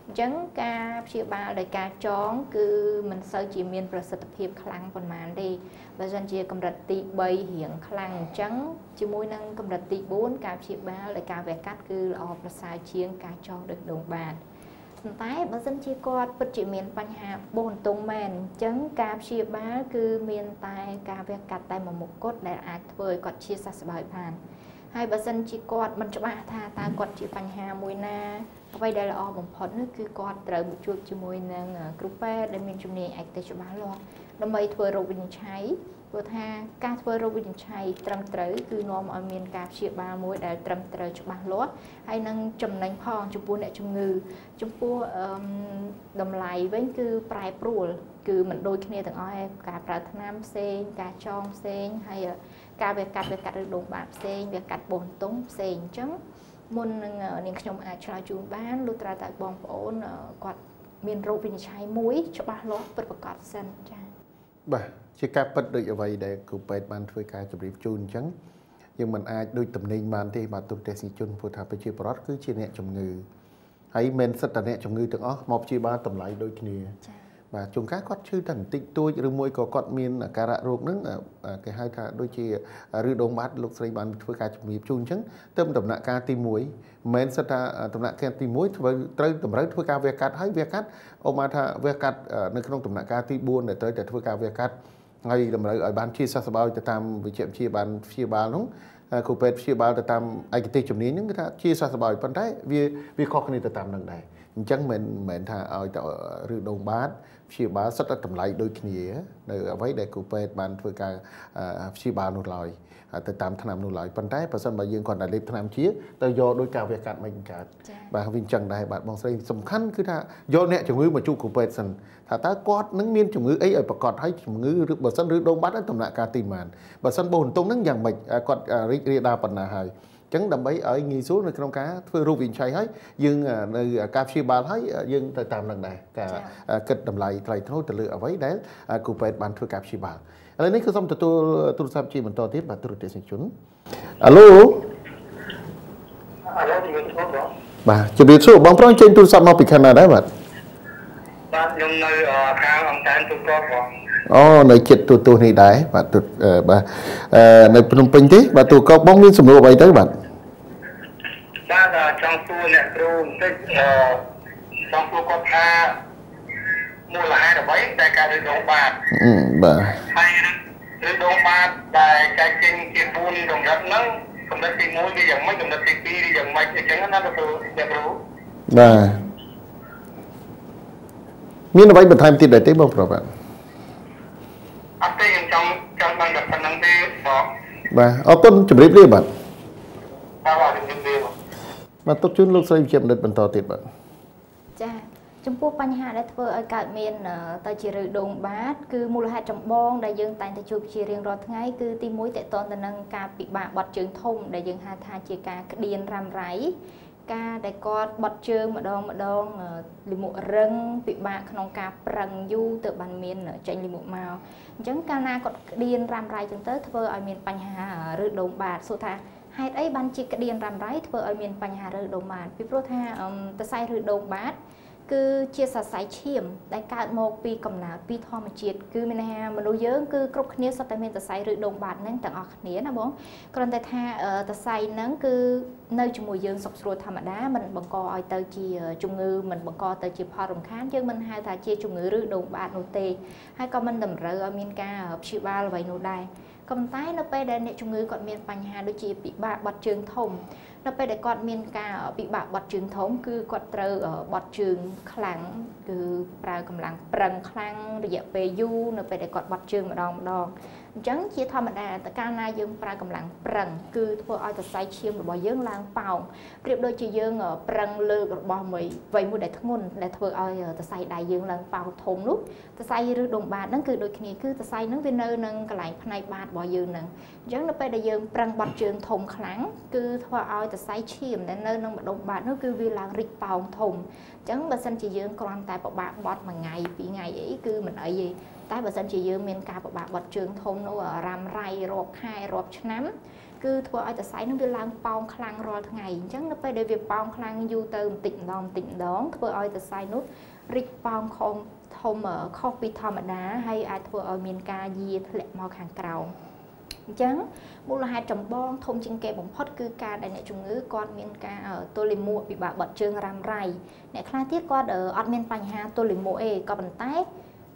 អញ្ចឹងការព្យាបាលដោយការចង គឺមិនសូវជាមានប្រសិទ្ធភាពខ្លាំងប៉ុន្មានទេបើមិនជាកម្រិតទី3រៀងខ្លាំងអញ្ចឹងជាមួយនឹងកម្រិតទី4ការព្យាបាលដោយការវះកាត់គឺល្អប្រសើរជាងការចងដោយដងបាតប៉ុន្តែបើសិនជាគាត់ពិតជាមានបញ្ហាបួសអន្ទង់មែនអញ្ចឹងការព្យាបាលគឺមានតែការវះកាត់តែមួយមុខគត់ដែលអាចធ្វើឲ្យគាត់ជាសះស្បើយបានហើយបើសិនជាគាត់មិនច្បាស់ថាតើគាត់ជាបញ្ហាមួយណា អ្វីដែលល្អបំផុតនោះគឺគាត់ត្រូវជួបជាមួយនឹងគ្រូពេទ្យដែលមានជំនាញឯកទេសច្បាស់លាស់ដើម្បីធ្វើរោគវិនិច្ឆ័យព្រោះថាការធ្វើរោគវិនិច្ឆ័យត្រឹមត្រូវគឺនាំឲ្យមានការព្យាបាលមួយដែលត្រឹមត្រូវច្បាស់លាស់ហើយនឹងចំណេញផងចំពោះអ្នកជំងឺចំពោះតម្លៃវិញគឺប្រែប្រួលគឺមិនដូចគ្នាទាំងអស់ឯងការប្រើថ្នាំផ្សេងការចងផ្សេងហើយការវាកាត់វាកាត់ឬដងបាតផ្សេងវាកាត់បោះតុងផ្សេងអញ្ចឹង មុននឹងនាងខ្ញុំអាចឆ្លើយជូនបានលុះត្រាតែបងប្អូនគាត់មានរោគវិនិច្ឆ័យមួយ ច្បាស់លាស់ពិតប្រាកដសិនចា៎បាទជាការពិតដូចអ្វីដែលគ្រូពេទ្យបានធ្វើការជម្រាបជូនអញ្ចឹងយើងមិនអាចដូចតំណែងបានទេបាទទុនទេសនិជនព្រោះថាប្រជាពលរដ្ឋគឺជាអ្នកជំងឺហើយមិនសិតតែអ្នកជំងឺទាំងអស់មកព្យាបាលតម្លៃដូចគ្នាចា៎ បាទជួនកាលគាត់ឈឺតែបន្តិចតួចឬមួយក៏គាត់មានអាការៈរោគហ្នឹងគេហៅថាដូចជាឬដងបាត់លោកស្រីបានធ្វើការជំរាបជូនអញ្ចឹងទៅដំណាក់កាលទី1មិនមែនសិតថាដំណាក់កាលទី1ធ្វើត្រូវតម្រូវធ្វើការវះកាត់ហើយវះកាត់អូមកថាវះកាត់នៅក្នុងដំណាក់កាលទី4ដែលត្រូវតែធ្វើការវះកាត់ហើយតម្រូវឲ្យបានជាសះស្បើយទៅតាមវិជ្ជាជីវបានព្យាបាលនោះគ្រូពេទ្យព្យាបាលទៅតាមឯកទេសជំនាញហ្នឹងគឺថាជាសះស្បើយប៉ុន្តែវាវាខុសគ្នាទៅតាមនឹងដែរអញ្ចឹងមិនមែនថាឲ្យទៅឬដងបាត ព្យាបាលសិតតែតម្លៃដូចគ្នានៅអ្វីដែលគ្រូពេទ្យបានធ្វើការព្យាបាលនោះឡើយទៅតាមថ្នាំនោះឡើយប៉ុន្តែបើសិនបើយើងគាត់តែលេបថ្នាំជាទៅយកដោយការវះកាត់មិនកើតបាទវាអញ្ចឹងដែរបាទបងស្រីសំខាន់គឺថាយកអ្នកជំងឺមកជួបគ្រូពេទ្យសិនថាតើគាត់នឹងមានជំងឺអីឲ្យប្រកបហើយជំងឺឬបើសិនឬដងបាត់ដំណាក់កាលទីម៉ានបើសិនបោះហន្ទង់នឹងយ៉ាងម៉េចគាត់រីករាលដាលប៉ុណ្ណាហើយ ចឹងដើម្បីឲ្យងាយស្រួលនៅក្នុងការធ្វើរូបវិនិច្ឆ័យហើយយើងនៅការព្យាបាលហើយយើងទៅតាមនឹងដែរការគិតតម្លៃថ្លៃថ្នូរទៅលើអ្វីដែលគ្រូពេទ្យបានធ្វើការព្យាបាលឥឡូវនេះគឺសូមទទួលទូរស័ព្ទជាបន្តទៀតបាទទូរទស្សនិកជនអាឡូអាឡូជំរាបសួរបងបាទជំរាបសួរបងប្រុសចេញទូរស័ព្ទមកពីខាងណាដែរបាទបាទខ្ញុំនៅខាងអង្គការទូកកបង អូនៅចិត្តទូទូនេះដែរបាទបាទនៅភ្នំពេញទេបាទទូកកបងមានសំណួរអ្វីទៅបាទបាទចង់សួរអ្នកគ្រូបន្តិចអឺចង់សួរគាត់ថាមូលហេតុអ្វីដែលការឬដងបាតបាទហើយឬដងបាតដែលចែកចេញជា4កម្រិតហ្នឹងកម្រិតទី1វាយ៉ាងម៉េចកម្រិតទី2វាយ៉ាងម៉េចអញ្ចឹងណាលោកគ្រូអ្នកគ្រូបាទមានអ្វីបន្ថែមទៀតដែរទេបងប្រុសបាទ អត់ទេខ្ញុំចង់ចង់បានតែប៉ុណ្្នឹងទេបងបាទអរគុណជម្រាបលាបាទបាទជម្រាបលាបាទទុកជូនលោកស្រីវិជ្ជាបណ្ឌិតបន្តទៀតបាទចាចំពោះបញ្ហាដែលធ្វើឲ្យកើតមានទៅជាឬដងបាតគឺមូលហេតុចម្បងដែលយើងតែងតែជួបជារៀងរាល់ថ្ងៃគឺទី1តកតនទៅនឹងការពិបាកបត់ជើងធំដែលយើងហៅថាជាការក្តៀនរ៉ាំរ៉ៃ ការដែលគាត់បត់ជើងម្ដងម្ដងលិមុខរឹងពិបាកក្នុងការប្រឹងយូរទៅបានមានចេញលិមុខមកអញ្ចឹងកាលណាគាត់ក្តៀនរ៉ាំរ៉ៃចឹងទៅធ្វើឲ្យមានបញ្ហាឬដងបាតសួរថាហហេតុអីបានជាក្តៀនរ៉ាំរ៉ៃធ្វើឲ្យមានបញ្ហាឬដូងបាតពីព្រោះថាតសៃឬដូងបាត គឺជាសរសៃឈាម ដែលកើតមកពីកំណើតពីធម្មជាតិគឺមានន័យថាមនុស្សយើងគឺគ្រប់គ្នាសុទ្ធតែមានសរសៃឬដងបាតហ្នឹងទាំងអស់គ្នាណាបងគ្រាន់តែថាសរសៃហ្នឹងគឺនៅជាមួយយើងសុខស្រួលធម្មតាមិនបង្កឲ្យទៅជាជំងឺមិនបង្កទៅជាផលរំខានយើងមិនហៅថាជាជំងឺឬដងបាតនោះទេហើយក៏មិនតម្រូវឲ្យមានការព្យាបាលអ្វីនោះដែរក៏ប៉ុន្តែនៅពេលដែលអ្នកជំងឺគាត់មានបញ្ហាដូចជាពិបាកបាត់ជើងធំ នៅពេលដែលគាត់មានការពិបាកបត់ជើងធំគឺគាត់ត្រូវបត់ជើងខ្លាំងគឺប្រើកម្លាំងប្រឹងខ្លាំងរយៈពេលយូរនៅពេលដែលគាត់បត់ជើងម្ដងម្ដង អញ្ចឹងជាធម្មតាតើកាលណាយើងប្រើកម្លាំងប្រឹងគឺធ្វើឲ្យសរសៃឈាមរបស់យើងឡើងប៉ោងប្រៀបដូចជាយើងប្រឹងលើករបស់មួយអ្វីមួយដែលធ្ងន់ដែលធ្វើឲ្យសរសៃដៃយើងឡើងប៉ោងធំនោះសរសៃឬដុំបាតហ្នឹងគឺដូចគ្នាគឺសរសៃហ្នឹងវានៅនឹងកន្លែងផ្នែកបាតរបស់យើងហ្នឹងអញ្ចឹងនៅពេលដែលយើងប្រឹងបត់ជើងធំខ្លាំងគឺធ្វើឲ្យសរសៃឈាមដែលនៅនឹងដុំបាតនោះគឺវាឡើងរីកប៉ោងធំអញ្ចឹងបើសិនជាយើងគ្រាន់តែពិបាកបត់មួយថ្ងៃពីរថ្ងៃអីគឺមិនអីទេ តែបើសិនជាយើងមានការពិបាកបត់ជើងធំនោះរ៉ាំរ៉ៃរាប់ខែរាប់ឆ្នាំគឺធ្វើឲ្យសរសៃនឹងវាឡើងប៉ោងខ្លាំងរាល់ថ្ងៃអញ្ចឹងនៅពេលដែលវាប៉ោងខ្លាំងយូរទៅបន្តិចម្ដងបន្តិចម្ដងធ្វើឲ្យសរសៃនោះរីកប៉ោងខំធំខុសពីធម្មតាហើយអាចធ្វើឲ្យមានការយាធ្លាក់មកខាងក្រោមអញ្ចឹងមូលហេតុចម្បងធំជាងគេបំផុតគឺការដែលអ្នកជំងឺគាត់មានការទល់លាមកពិបាកបត់ជើងរ៉ាំរ៉ៃអ្នកខ្លះទៀតគាត់អត់មានបញ្ហាទល់លាមកអីក៏ប៉ុន្តែ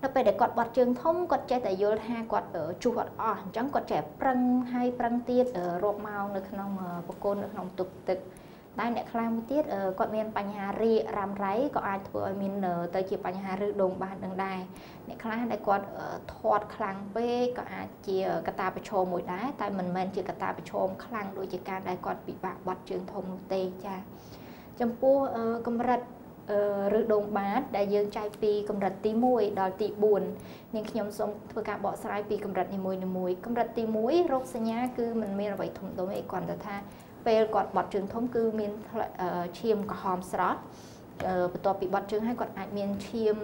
នៅពេលដែលគាត់បត់ជើងធំគាត់ចេះតែយល់ថាគាត់ជួសអត់អស់អញ្ចឹងគាត់ចេះប្រឹងហើយប្រឹងទៀតរាប់ម៉ោងនៅក្នុងបកូននៅក្នុងទុកទឹកតែអ្នកខ្លះមួយទៀតគាត់មានបញ្ហារាករ៉ាំរ៉ៃក៏អាចធ្វើឲ្យមានទៅជាបញ្ហាឬដងបាតនឹងដែរអ្នកខ្លះដែលគាត់ធាត់ខ្លាំងពេកក៏អាចជាកតាប្រឈមមួយដែរតែមិនមែនជាកតាប្រឈមខ្លាំងដូចជាការដែលគាត់ពិបាកបត់ជើងធំនោះទេចាចំពោះកម្រិត ឬដូងបាតដែលយើងចែកពីកម្រិតទី1ដល់ទី4នាងខ្ញុំសូមធ្វើការបកស្រាយពីកម្រិតនីមួយៗកម្រិតទី1រោគសញ្ញាគឺមិនមានអ្វីធំដុំអីគ្រាន់តែថាពេលគាត់បត់ជើងធំគឺមានឈាមក្រហមស្រស់បន្ទាប់ពីបត់ជើងហើយគាត់អាចមានឈាម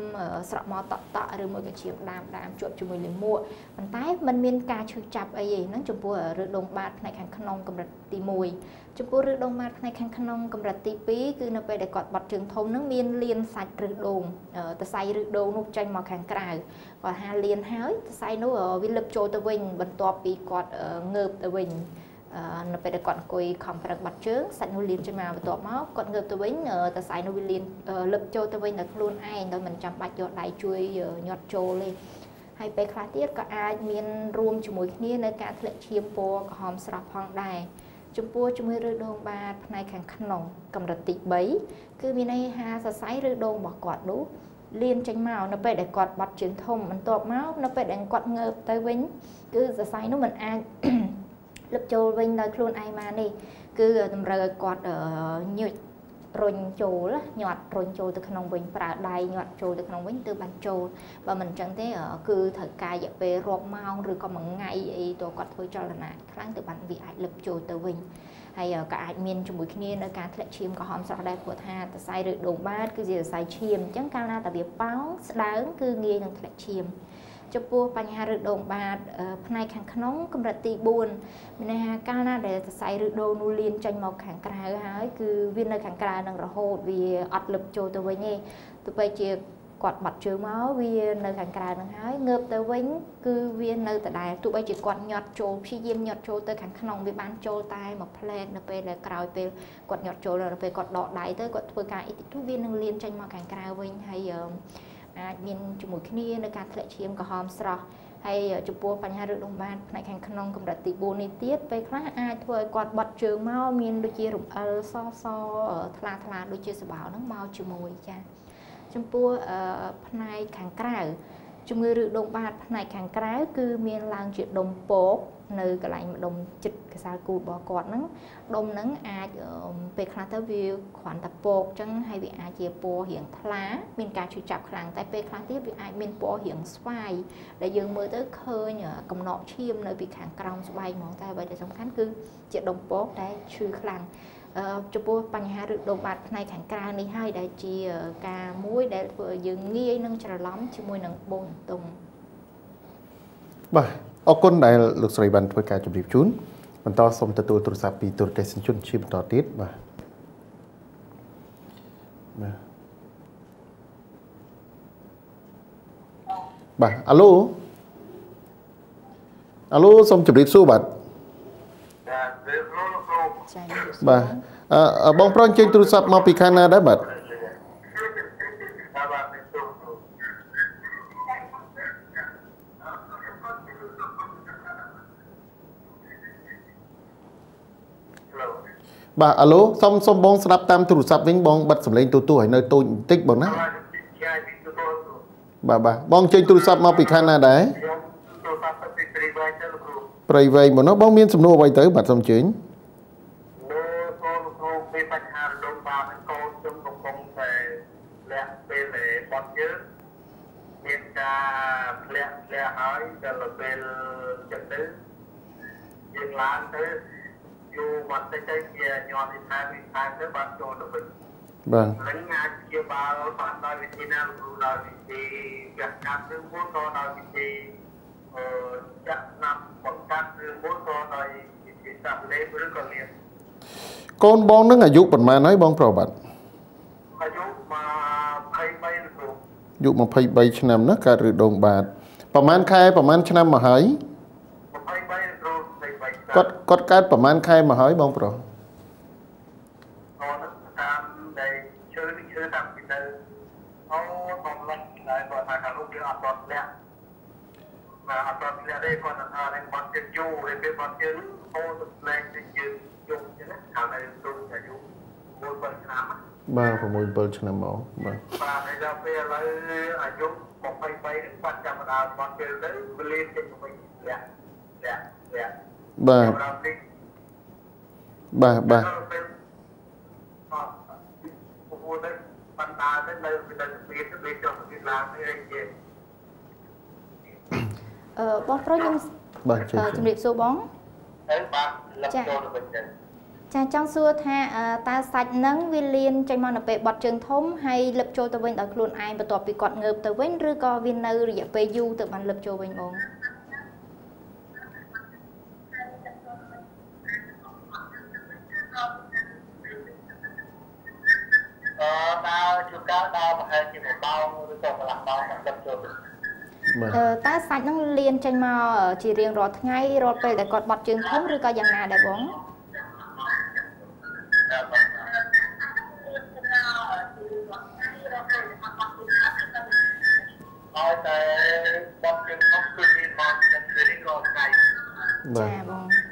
ស្រក់មកតក់តក់ឬមួយក៏ឈាមដាមដាមជាប់ជាមួយលាមកប៉ុន្តែมันមានការឈឺចាប់អីទេហ្នឹងចំពោះឬដងបាតផ្នែកខាងក្នុងកម្រិតទី1 ចំពោះឬដងបាតផ្នែកខាងក្នុងកម្រិតទី2គឺនៅពេលដែលគាត់បត់ជើងធំហ្នឹងមានលៀនសាច់ឬដងតសៃឬដងនោះចេញមកខាងក្រៅគាត់ហាលៀនហើយតសៃនោះវាលឹបចូលទៅវិញបន្ទាប់ពីគាត់ងើបទៅវិញនៅពេលដែលគាត់អង្គុយខំប្រឹកបាត់ជើងសាច់នោះលៀនចេញមកបន្ទាប់មកគាត់ងើបទៅវិញតសៃនោះវាលៀនលឹបចូលទៅវិញដល់ខ្លួនឯងដោយមិនចាំបាច់យកដៃជួយញាត់ចូលទេហើយពេលខ្លះទៀតក៏អាចមានរួមជាមួយគ្នានៅការធ្លាក់ឈាមពណ៌ក្រហមស្រស់ផងដែរ ចំពោះជំងឺឬដងបាតផ្នែកខាងក្នុងកម្រិតទី3គឺមានន័យថាសរសៃឬដងរបស់គាត់នោះលៀនចេញមកនៅពេលដែលគាត់បាត់ជើងធំបន្ទាប់មកនៅពេលដែលគាត់ងើបទៅវិញគឺសរសៃនោះมันអាចលឹបចូលវិញដោយខ្លួនឯងមកនេះគឺតម្រូវឲ្យគាត់ញើច រុញចូលញាត់រុញចូលទៅក្នុងវិញប្រើដៃញាត់ចូលទៅក្នុងវិញទើបបានចូលបើមិនអញ្ចឹងទេគឺត្រូវការរយៈពេលរាប់ម៉ោងឬក៏មួយថ្ងៃអីតើគាត់ធ្វើចលនាខ្លាំងទៅបានវាអាចលឹបចូលទៅវិញហើយក៏អាចមានជាមួយគ្នានៅការធ្លាក់ឈាមក្រហមស្រស់ដែរព្រោះថាសរសៃឬដូងបាតគឺជាសរសៃឈាមអញ្ចឹងកាលណាតែវាប៉ោងស្ដើងគឺងាយនឹងធ្លាក់ឈាម ចំពោះបញ្ហាឬដងបាតផ្នែកខាងក្នុងកម្រិតទី4មានន័យថាកាលណាដែលសរសៃឬដងនោះលៀនចេញមកខាងក្រៅហើយគឺវានៅខាងក្រៅនឹងរហូតវាអត់លឹបចូលទៅវិញទេទោះបីជាគាត់បាត់ជើងមកវានៅខាងក្រៅនឹងហើយងើបទៅវិញគឺវានៅដដែលទោះបីជាគាត់ញាត់ចូលព្យាយាមញាត់ចូលទៅខាងក្នុងវាបានចូលតែមួយផ្លែតនៅពេលដែលក្រោយពេលគាត់ញាត់ចូលនៅពេលគាត់ដកដៃទៅគាត់ធ្វើការអ៊ីតិទូវានឹងលៀនចេញមកខាងក្រៅវិញហើយ អាចមានជាមួយគ្នានៅការធ្លាក់ឈាមក្រហមស្រស់ហើយចំពោះបញ្ហារឹកដុំបាតផ្នែកខាងក្នុងកម្រិតទី4នេះទៀតពេលខ្លះអាចធ្វើឲ្យគាត់បត់ជើងមកមានដូចជារំអិលសសថ្លាថ្លាដូចជាសបោហ្នឹងមកជាមួយចាចំពោះផ្នែកខាងក្រៅជំងឺឬដុំបាតផ្នែកខាងក្រៅគឺមានឡើងជាដុំពក នៅកន្លែងម្ដុំចិត្តកសាលគូរបស់គាត់ហ្នឹងដុំហ្នឹងអាចពេលខ្លះទៅវាគ្រាន់តែពកអញ្ចឹងហើយវាអាចជាពណ៌រៀងថ្លាមានការឈឺចាប់ខ្លាំងតែពេលខ្លះទៀតវាអាចមានពណ៌រៀងស្វាយដែលយើងមើលទៅឃើញកំណកឈាមនៅពីខាងក្រោមស្បែកហ្មងតែអ្វីដែលសំខាន់គឺជាដុំពកដែលឈឺខ្លាំងចំពោះបញ្ហាឬដុំបាតផ្នែកខាងក្រៅនេះហើយដែលជាការមួយដែលធ្វើឲ្យយើងងាយនឹងច្រឡំជាមួយនឹងបូនទុំបាទ អរគុណដែលលោកស្រីបានធ្វើការជម្រាបជូនបន្តសូមទទួលទូរស័ព្ទពីទូរទស្សនិកជនជាបន្តទៀតបាទបាទបាទអាឡូអាឡូសូមជម្រាបសួរបាទបាទវាលោកគ្រូចា៎បាទអឺបងប្រុសអញ្ជើញទូរស័ព្ទមកពីខាងណាដែរបាទ បាទអាឡូសុំសុំបងស្ដាប់តាមទូរស័ព្ទវិញបងបិទសំឡេងទូទូឲ្យនៅតូចបន្តិចបងណាបាទបាទបងចេញទូរស័ព្ទមកពីខាងណាដែរព្រៃវែងមកនោះបងមានសំណួរអ្វីទៅបាទសូមជើញលើកូនគ្រូពីបញ្ហារដូវបានកូនខ្ញុំកំពុងតែលះពេលបត់ជើងមានការធ្លាក់ធ្លាក់ហើយដល់ពេលចិត្តទៅយើងឡើងទៅ យូរបន្តិចទៅវាញ័រទីថែវិថែទៅបានចូលទៅវិញបាទនឹងអាចជាបាល់បានដោយវិធីណាគ្រូដោយវិធីវះកាត់ឬមួយក៏ដោយវិធីអឺចាក់ណាប់បង្កាត់ឬមួយក៏ដោយវិធីសាស្ត្រលេបឬក៏លៀបកូនបងនឹងអាយុប៉ុន្មានហើយបងប្រុសបាទអាយុ23គ្រូអាយុ23ឆ្នាំណាកើតឬដងបាទប្រហែលខែប្រហែលឆ្នាំមកហើយ គាត់គាត់កើតប្រហែលខែមកហើយបងប្រុសតាមដែលជឿជឿតាមពីទៅអូបងលឹកតែគាត់ថាខាងលោកយើងអត់ដល់ធ្លាក់បាទអត់ដល់ធ្លាក់ទេគាត់ថានឹងបាត់ជើងយូរហើយពេលបាត់ជើងអូទៅផ្លែងទៅជើងយំចឹងណាខាងនៅទូអាយុ1 7ឆ្នាំបាទ6 7ឆ្នាំមកបាទបាទហើយដល់ពេលឥឡូវអាយុ23នេះបាត់ចាប់ដើមបាត់ជើងទៅវាលេងចេញទៅវិញធ្លាក់ធ្លាក់ធ្លាក់ បាទបាទបាទពួកទៅបណ្ដាទៅនៅនៅស្ពានទៅវាចុះស្ពានឡើងនេះអីគេអឺបងប្រុសខ្ញុំបាទជំរាបសួរបងអឺបាទលឹកចូលទៅវិញទៅចាចង់សួរថាតើសាច់នឹងវាលៀនចេញមកនៅពេលបត់ជើងធំហើយលឹបចូលទៅវិញដោយខ្លួនឯងបន្ទាប់ពីគាត់ងើបទៅវិញឬក៏វានៅរយៈពេលយូរទៅបានលឹបចូលវិញបងអឺ ដើរជួនកាលដើរប្រហែលជាមួយម៉ោងឬក៏កន្លះម៉ោងមកទឹកចូលទៅអឺតើសាច់ហ្នឹងលៀនចេញមកជារៀងរាល់ថ្ងៃរាល់ពេលដែលគាត់បត់ជើងធំឬក៏យ៉ាងណាដែរបងហើយតែបត់ជើងធំគឺមានមកចិត្តរៀងរាល់ថ្ងៃចាបង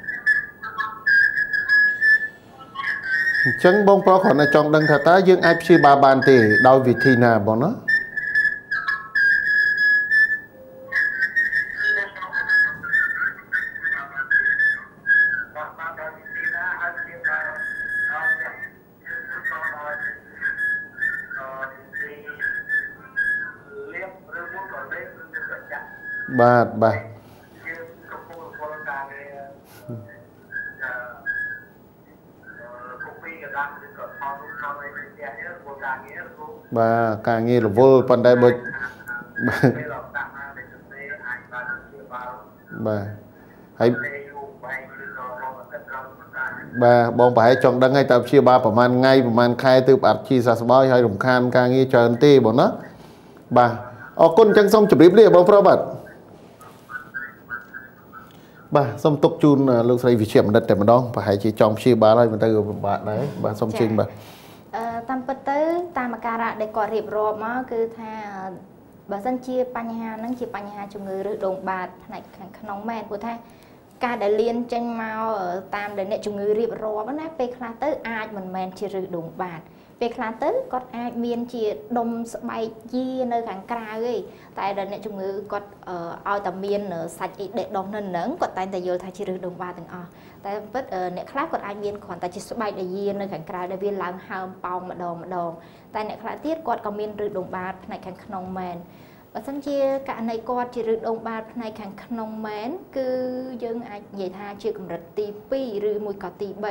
អញ្ចឹងបងប្រុសគ្រាន់តែចង់ដឹងថាតើយើងអាចព្យាបាលបានទេដោយវិធីណាបងណាបាទបាទ ការងាររវល់ប៉ុន្តែបើបាទហើយបាទបងប្រហែលចង់ដឹងហើយតើព្យាបាលប្រហែលថ្ងៃប្រហែលខែទើបអត់ជាសះស្បើយហើយរំខានការងារច្រើនទេបងណាបាទអរគុណអញ្ចឹងសូមជម្រាបលាបងប្រុសបាទបាទសូមទុកជូនលោកស្រីវិជ្ជាបណ្ឌិតតែម្ដងប្រហែលជាចង់ព្យាបាលហើយមិនទៅពិបាកដែរបាទសូមជើញបាទអឺ តាមពិតទៅ តាមអាការៈដែលគាត់រៀបរាប់មកគឺថាបើសិនជាបញ្ហាហ្នឹងជាបញ្ហាជំងឺរឹសដូងបាតផ្នែកខាងក្នុងមែនព្រោះថាការដែលលៀនចេញមកតាមដែលអ្នកជំងឺរៀបរាប់ណាពេលខ្លះទៅអាចមិនមែនជារឹសដូងបាតពេលខ្លះទៅគាត់អាចមានជាដុំស្បែកយានៅខាងក្រៅឯងតែដល់អ្នកជំងឺគាត់ឲ្យតែមានសាច់អីដេកដុំនៅនឹងគាត់តែងតែយល់ថាជារឹសដូងបាទាំងអស់ តែពិតអ្នកខ្លះគាត់អាចមានគ្រាន់តែជាស្បែកដែលយានៅខាងក្រៅដែលវាឡើងហើមប៉ោងម្ដងម្ដងតែអ្នកខ្លះទៀតគាត់ក៏មានរឹសដូងបាផ្នែកខាងក្នុងមែនបើសិនជាករណីគាត់ជារឹសដូងបាផ្នែកខាងក្នុងមែនគឺយើងអាចនិយាយថាជាកម្រិតទី2ឬមួយក៏ទី3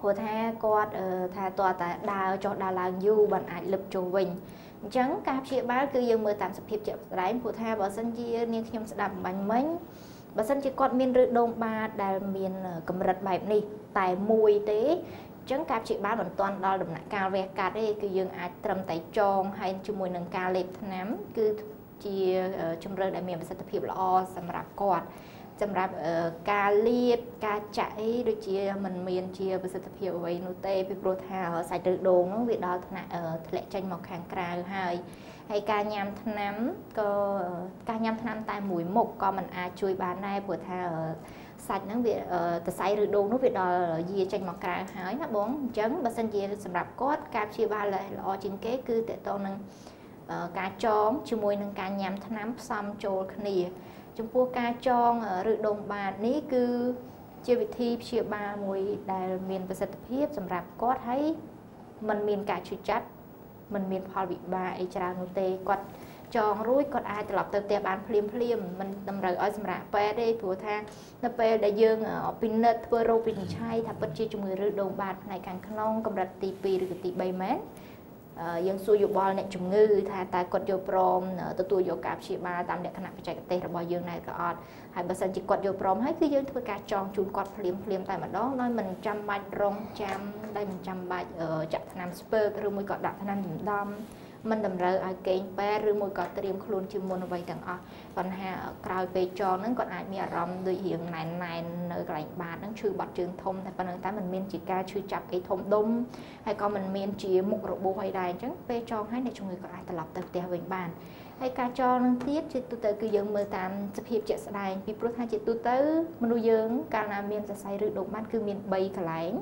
ព្រោះថាគាត់ថាតើតាដើរចុះដើរឡើងយូរបានអាចលឹបចូលវិញអញ្ចឹងការព្យាបាលគឺយើងមើលតាមសភាពជាក់ស្ដែងព្រោះថាបើសិនជានាងខ្ញុំស្ដាប់បាញ់មិញ បើសិនជាគាត់មានឬដងបាតដែលមានកម្រិតបែបនេះតែមួយទេចឹងការព្យាបាលមិនទាន់ដល់ដំណាក់កាលវះកាត់ទេគឺយើងអាចត្រឹមតែចងហើយជាមួយនឹងការលេបថ្នាំ គឺជាជំរឿនដែលមានប្រសិទ្ធភាពល្អសម្រាប់គាត់ សម្រាប់ការលាបការចាក់អីដូចជាมันមានជាប្រសិទ្ធភាពអ្វីនោះទេពីព្រោះថាសាច់ឬដូងនោះវាដល់ថ្នាក់ធ្លាក់ចេញមកខាងក្រៅហើយហើយការញ៉ាំថ្នាំក៏ការញ៉ាំថ្នាំតែមួយមុខក៏มันអាចជួយបានដែរព្រោះថាសាច់ហ្នឹងវាតសៃឬដូងនោះវាដល់យាចេញមកក្រៅហើយណាបងអញ្ចឹងបើសិនជាសម្រាប់គាត់ការព្យាបាលល្អជាងគេគឺតកតងនឹងការចងជាមួយនឹងការញ៉ាំថ្នាំផ្សំចូលគ្នា ចំពោះការចងឬដុំបាតនេះគឺជាវិធីព្យាបាលមួយដែលមានប្រសិទ្ធភាពសម្រាប់គាត់ហើយมันមានការឈឺចាប់มันមានផលវិបាកអីច្រើននោះទេគាត់ចងរួចគាត់អាចត្រឡប់ទៅផ្ទះបានភ្លាមភ្លាមមិនតម្រូវឲ្យសម្រាប់ពេទ្យទេព្រោះថានៅពេលដែលយើងពិនិត្យធ្វើរោគវិនិច្ឆ័យថាពិតជាជំងឺឬដូងបាតផ្នែកខាងក្នុងកម្រិតទី2ឬក៏ទី3មែន យើងសួរយោបល់អ្នកជំងឺថាតើគាត់យកព្រមទទួលយកការព្យាបាលតាមលក្ខណៈបច្ចេកទេសរបស់យើងដែរក៏អត់ហើយបើសិនជាគាត់យកព្រមហើយគឺយើងធ្វើការចងជូនគាត់ភ្លាមភ្លាមតែម្ដងដោយមិនចាំបាច់រងចាំដែលមិនចាំបាច់ចាក់ថ្នាំស្ពើកឬមួយក៏ដាក់ថ្នាំដណ្ដំមិនតម្រូវឲ្យកេងពេទ្យឬមួយក៏ត្រៀមខ្លួនជាមុនអ្វីទាំងអស់ គាត់ថាក្រោយពេលចងហ្នឹងគាត់អាចមានអារម្មណ៍ដូចរៀងណែនណែននៅកន្លែងបាតហ្នឹងឈឺបាត់ជើងធំតែប៉ុណ្្នឹងតែมันមានជាការឈឺចាប់អីធំដុំហើយក៏มันមានជាមុខរបួសអីដែរអញ្ចឹងពេលចងហើយអ្នកជំងឺក៏អាចត្រឡប់ទៅផ្ទះវិញបានហើយការចងនឹងទៀតជាទូទៅគឺយើងមើលតាមសភាពជាក់ស្ដែងពីព្រោះថាជាទូទៅមនុស្សយើងកាលណាមានសរសៃឬដុំបាត់គឺមាន3កន្លែង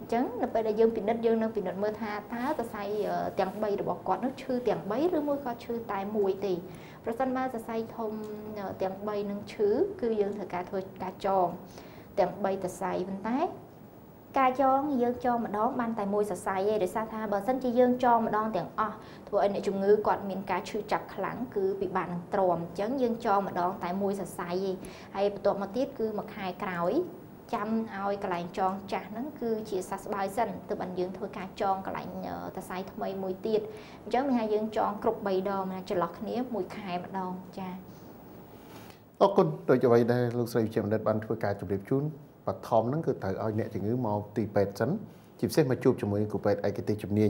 អញ្ចឹងនៅពេលដែលយើងពិនិត្យយើងនឹងពិនិត្យមើលថាតើសរសៃទាំង3របស់គាត់នោះឈឺទាំង3ឬមួយក៏ឈឺតែមួយទេ ប្រសិនបើសរសៃធំទាំង3នឹងឈឺគឺយើងត្រូវការធ្វើការចងទាំង3សរសៃប៉ុន្តែការចងយើងចងម្ដងបានតែមួយសរសៃឯងដោយសារថាបើសិនជាយើងចងម្ដងទាំងអស់ធ្វើឲ្យអ្នកជំងឺគាត់មានការឈឺចាប់ខ្លាំងគឺពិបាកនឹងទ្រាំអញ្ចឹងយើងចងម្ដងតែមួយសរសៃឯងហើយបន្ទាប់មកទៀតគឺមួយខែក្រោយ ចាំឲ្យកន្លែងចងចាស់ហ្នឹងគឺជាសះស្បើយសិនទើបបានយើងធ្វើការចងកន្លែងតសៃថ្មីមួយទៀតអញ្ចឹងមានថាយើងចងគ្រប់3ដងណាចន្លោះគ្នាមួយខែម្ដងចា៎អរគុណដូចអ្វីដែលលោកស្រីវិជ្ជាបណ្ឌិតបានធ្វើការជម្រាបជូនបឋមហ្នឹងគឺត្រូវឲ្យអ្នកជំងឺមកទីពេទ្យសិន ជាពិសេសមកជួបជាមួយគ្រូពេទ្យឯកទេសជំនាញ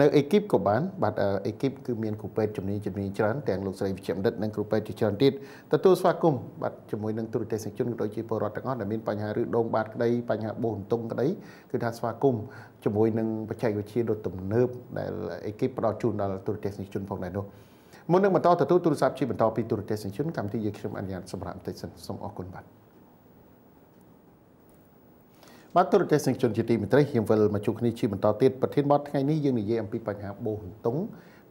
នៅអេគីបក៏បានបាទអេគីបគឺមានគ្រូពេទ្យជំនាញជំនាញច្រើនទាំងលោកស្រីវិជ្ជបណ្ឌិតនិងគ្រូពេទ្យជាច្រើនទៀតទទួលស្វាគមន៍បាទជាមួយនឹងទូរទស្សនិកជនក៏ដូចជាពលរដ្ឋទាំងអស់ដែលមានបញ្ហាឬដងបាតក្តីបញ្ហាបោះអន្ទង់ក្តីគឺថាស្វាគមន៍ជាមួយនឹងបច្ចេកវិទ្យាដ៏ទំនើបដែលអេគីបផ្ដល់ជូនដល់ទូរទស្សនិកជនផងដែរនោះមុននឹងបន្តទទួលទូរស័ព្ទជាបន្តពីទូរទស្សនិកជនកម្មវិធីយើងខ្ញុំអនុញ្ញាតសម្រាប់បន្តិចសិនសូមអរគុណបាទ បាទទូរទស្សនិកជនជាទីមេត្រីយើងវិលមកជួបគ្នាជាបន្តទៀតប្រធានបទថ្ងៃនេះយើងនិយាយអំពីបញ្ហាបោសន្ទង់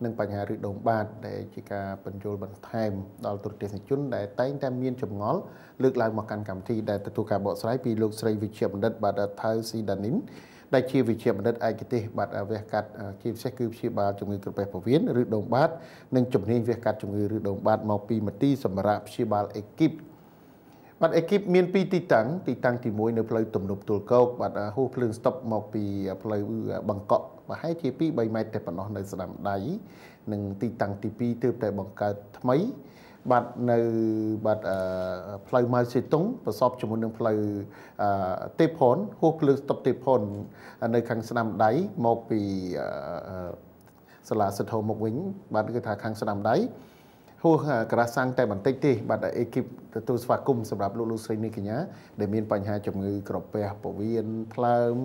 និងបញ្ហាឬដងបាតដែលជាការបញ្យល់បន្ថែមដល់ទូរទស្សនិកជនដែលតែងតែមានចម្ងល់លើកឡើងមកកាន់កម្មវិធីដែលទទួលការបកស្រាយពីលោកស្រីវិជ្ជាបណ្ឌិតបាទថៅស៊ីដានីនដែលជាវិជ្ជាបណ្ឌិតឯកទេសបាទវះកាត់ជាពិសេសគឺព្យាបាលជំងឺក្រពះពោះវៀនឬដងបាតនិងជំនាញវះកាត់ជំងឺឬដងបាតមកពីមន្ទីរសម្រាប់ព្យាបាលអេគីប បាទអេគីបមានពីរទីតាំងទីតាំងទី1នៅផ្លូវទំនប់ទួលគោកបាទហូសភ្លើងស្តុបមកពីផ្លូវបង្កក់ប្រហែលជា2 3ម៉ែត្រតែប៉ុណ្ណោះនៅស្ដាំដៃនិងទីតាំងទី2ទើបតែបង្កើតថ្មីបាទនៅបាទផ្លូវម៉ៅសេតុងប្រសពជាមួយនឹងផ្លូវទេផុនហួសភ្លើងស្តុបទេផុននៅខាងស្ដាំដៃមកពីសាលាសិទ្ធិមកវិញបាទគឺថាខាងស្ដាំដៃ ហួសក្រាសាំងតែបន្តិចទេបាទអេគីបទទួលស្វាគមន៍សម្រាប់លោកលោកស្រីនេះកញ្ញាដែលមានបញ្ហាជំងឺក្រពះពោះវៀនថ្លើម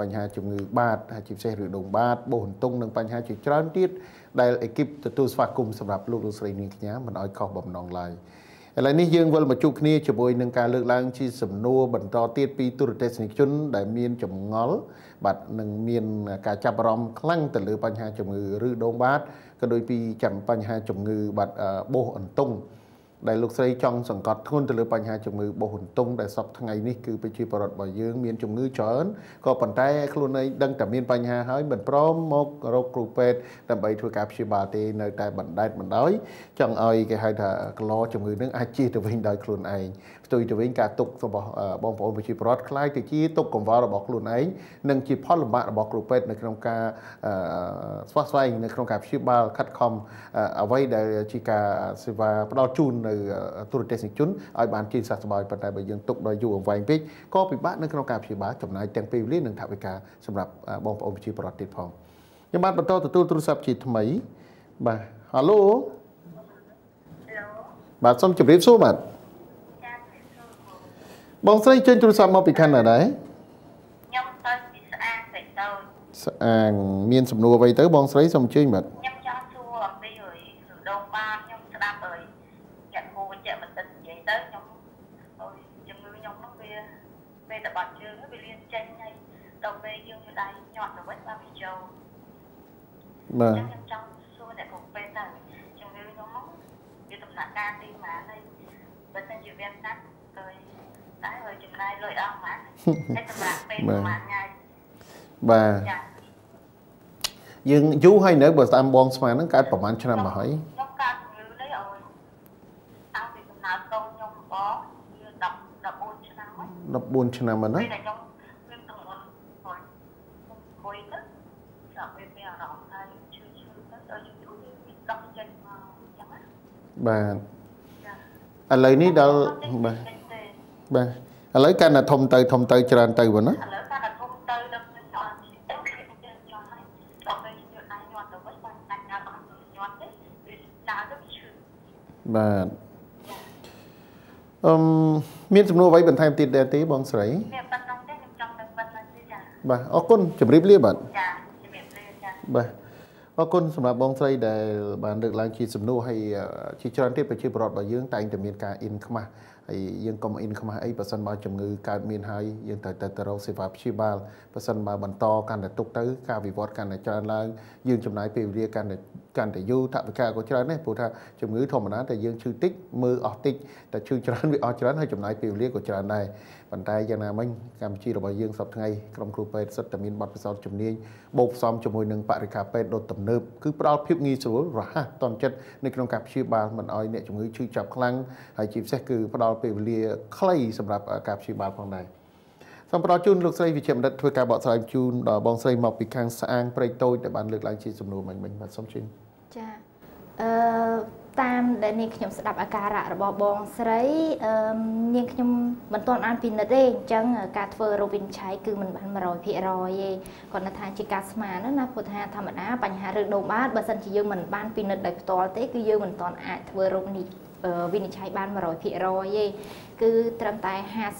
បញ្ហាជំងឺបាតជាពិសេសឬដងបាតបោសអន្ទង់និងបញ្ហាជាច្រើនទៀតដែលអេគីបទទួលស្វាគមន៍សម្រាប់លោកលោកស្រីនេះកញ្ញាមិនឲ្យខុសបំណងឡើយឥឡូវនេះយើងវិលមកជួបគ្នាជាមួយនឹងការលើកឡើងជាសំណួរបន្តទៀតពីទូរទស្សនិកជន ដែលមានចម្ងល់បាទនឹងមានការចាប់អារម្មណ៍ខ្លាំងទៅលើបញ្ហាជំងឺឬដងបាត ក៏ដូចពីចាំបញ្ហាជំងឺបាត់បោសអន្ទង់ ដែលលោកស្រីចង់សង្កត់ធ្ងន់ទៅលើបញ្ហាជំងឺបោះហន្ទង់ដែលសពថ្ងៃនេះគឺប្រជាពលរដ្ឋរបស់យើងមានជំងឺច្រើនក៏ប៉ុន្តែខ្លួនឯងដឹងតែមានបញ្ហាហើយមិនព្រមមករកគ្រូពេទ្យដើម្បីធ្វើការព្យាបាលទេនៅតែបណ្តែតបណ្តោយចង់ឲ្យគេហៅថាក្លោជំងឺនឹងអាចជិះទៅវិញដោយខ្លួនឯងផ្ទុយទៅវិញការទុករបស់បងប្អូនប្រជាពលរដ្ឋខ្លាយទៅជាទុកកង្វល់របស់ខ្លួនឯងនិងជាផលលំបាករបស់គ្រូពេទ្យនៅក្នុងការស្វាស្វែងនៅក្នុងការព្យាបាលខិតខំអ្វីដែលជាការសេវាផ្ដល់ជូននៅនៅទូរទស្សនិកជនឲ្យបានជាសះស្បើយប៉ុន្តែបើយើងទុកដល់យូរអង្វែងពេកក៏ពិបាកនៅក្នុងការព្យាបាលចំណាយទាំងពេលវេលានិងថវិកាសម្រាប់បងប្អូនប្រជាពលរដ្ឋទៀតផងខ្ញុំបានបន្តទទួលទូរស័ព្ទជាថ្មីបាទហៅឡូបាទសូមជម្រាបសួរបាទបងស្រីចេញទូរស័ព្ទមកពីខណ្ឌណាដែរខ្ញុំទៅពីស្អាងស្រីតូចស្អាងមានសំណួរអ្វីទៅបងស្រីសូមអញ្ជើញបាទខ្ញុំចង់សួរអំពីអើយសុដងបានខ្ញុំស្ដាប់អើយអ្នកគ្រូវិជ្ជាបណ្ឌិតនិយាយទៅខ្ញុំអើយជំងឺខ្ញុំនោះវាពេលតបាត់ជើងវាលៀនចេញហើយដល់ពេលយើងយកដៃញាត់ទៅវិញបានវាចូល បាទខ្ញុំចង់សួរអ្នកគ្រូពេលទៅជំងឺខ្ញុំនោះវាដំណាក់កាលទីម៉ាហើយបើសិនជាវាស្ដាប់ទៅតែឲ្យចំណាយលុយអស់ហ្មងតែសម្រាប់ពេលប្រហែលថ្ងៃបាទយើងយូរហើយនៅបើតាមបងស្មានហ្នឹងកើតប្រហែលឆ្នាំមកហើយខ្ញុំកើតជំងឺនេះអូយតាំងពីកំណើតកូនខ្ញុំបងវា14ឆ្នាំហើយ14ឆ្នាំហ្នឹងណាពេលខ្ញុំមានទម្ងន់ហើយគួយទៅចាប់ពេលមានអារម្មណ៍ថាឈឺឈឺទៅដល់យូរវាមានដកចេញមកអញ្ចឹងណា បាទឥឡូវនេះដល់បាទបាទឥឡូវកាន់តែធំទៅធំទៅច្រើនទៅបងណាឥឡូវកាន់តែធំទៅដល់ខ្ញុំចង់ទៅគេយើងចង់ហើយដល់ពេលយើងអាចញាត់ទៅវិញបានតែការបានញាត់ទេវាដើរទៅឈឺបាទអឺមានសំណួរអ្វីបន្ថែមទៀតដែរទេបងស្រីមានប៉ុណ្ណឹងទេខ្ញុំចង់ទៅប៉ុណ្ណឹងទេចាបាទអរគុណជម្រាបលាបាទចាជម្រាបលាចាបាទ អរគុណសម្រាប់បងស្រីដែលបានលើកឡើងជាសំណួរហើយជាច្រើនទៀតប្រជាពលរដ្ឋរបស់យើងតែងតែមានការអ៊ីនខ្មាស់ហើយយើងកុំអ៊ីនខ្មាស់អីបើសិនបើជំងឺកើតមានហើយយើងត្រូវទៅទៅរកសេវាព្យាបាលបើសិនបើបន្តកាន់តែទុកទៅ ការវិវត្តកាន់តែច្រើនឡើងយើងចំណាយពេលវេលាកាន់តែ កាន់តែយូរថវិកាក៏ច្រើនដែរព្រោះថាជំងឺធម្មតាតែយើងឈឺតិចមើលអស់តិចតែឈឺច្រើនវាអស់ច្រើនហើយចំណាយពេលវេលាក៏ច្រើនដែរប៉ុន្តែយ៉ាងណាមិញកម្ពុជារបស់យើងសប្តាហ៍ថ្ងៃក្រុមគ្រូពេទ្យសិតតែមានបទពិសោធន៍ជំនាញបូកផ្សំជាមួយនឹងបរិការពេទ្យដ៏ទំនើបគឺផ្ដល់ភាពងាយស្រួលរហ័សទាន់ចិត្តនៅក្នុងការព្យាបាលមិនឲ្យអ្នកជំងឺឈឺចាប់ខ្លាំងហើយជាពិសេសគឺផ្ដល់ពេលវេលាខ្លីសម្រាប់ការព្យាបាលផងដែរសូមផ្ដល់ជូនលោកស្រីវិជ្ជបណ្ឌិតធ្វើការបកស្រាយជូនដល់បងស្រីមកពីខាងស្អាងព្រៃតូចដែលបានលើកឡើងជាសំណួរមិញមិញបាទសូមជឿចា អឺតាមដែលនាងខ្ញុំស្ដាប់អាការៈរបស់បងស្រីអឺនាងខ្ញុំមិនទាន់បានពិនិត្យទេអញ្ចឹងការធ្វើរោគវិនិច្ឆ័យគឺមិនបាន100%ទេគាត់ថាជាការស្មានណាព្រោះថាធម្មតាបញ្ហារឿងដូងបាតបើសិនជាយើងមិនបានពិនិត្យដោយផ្ទាល់ទេគឺយើងមិនទាន់អាចធ្វើរោគនេះវិនិច្ឆ័យបាន100%ទេគឺត្រឹមតែ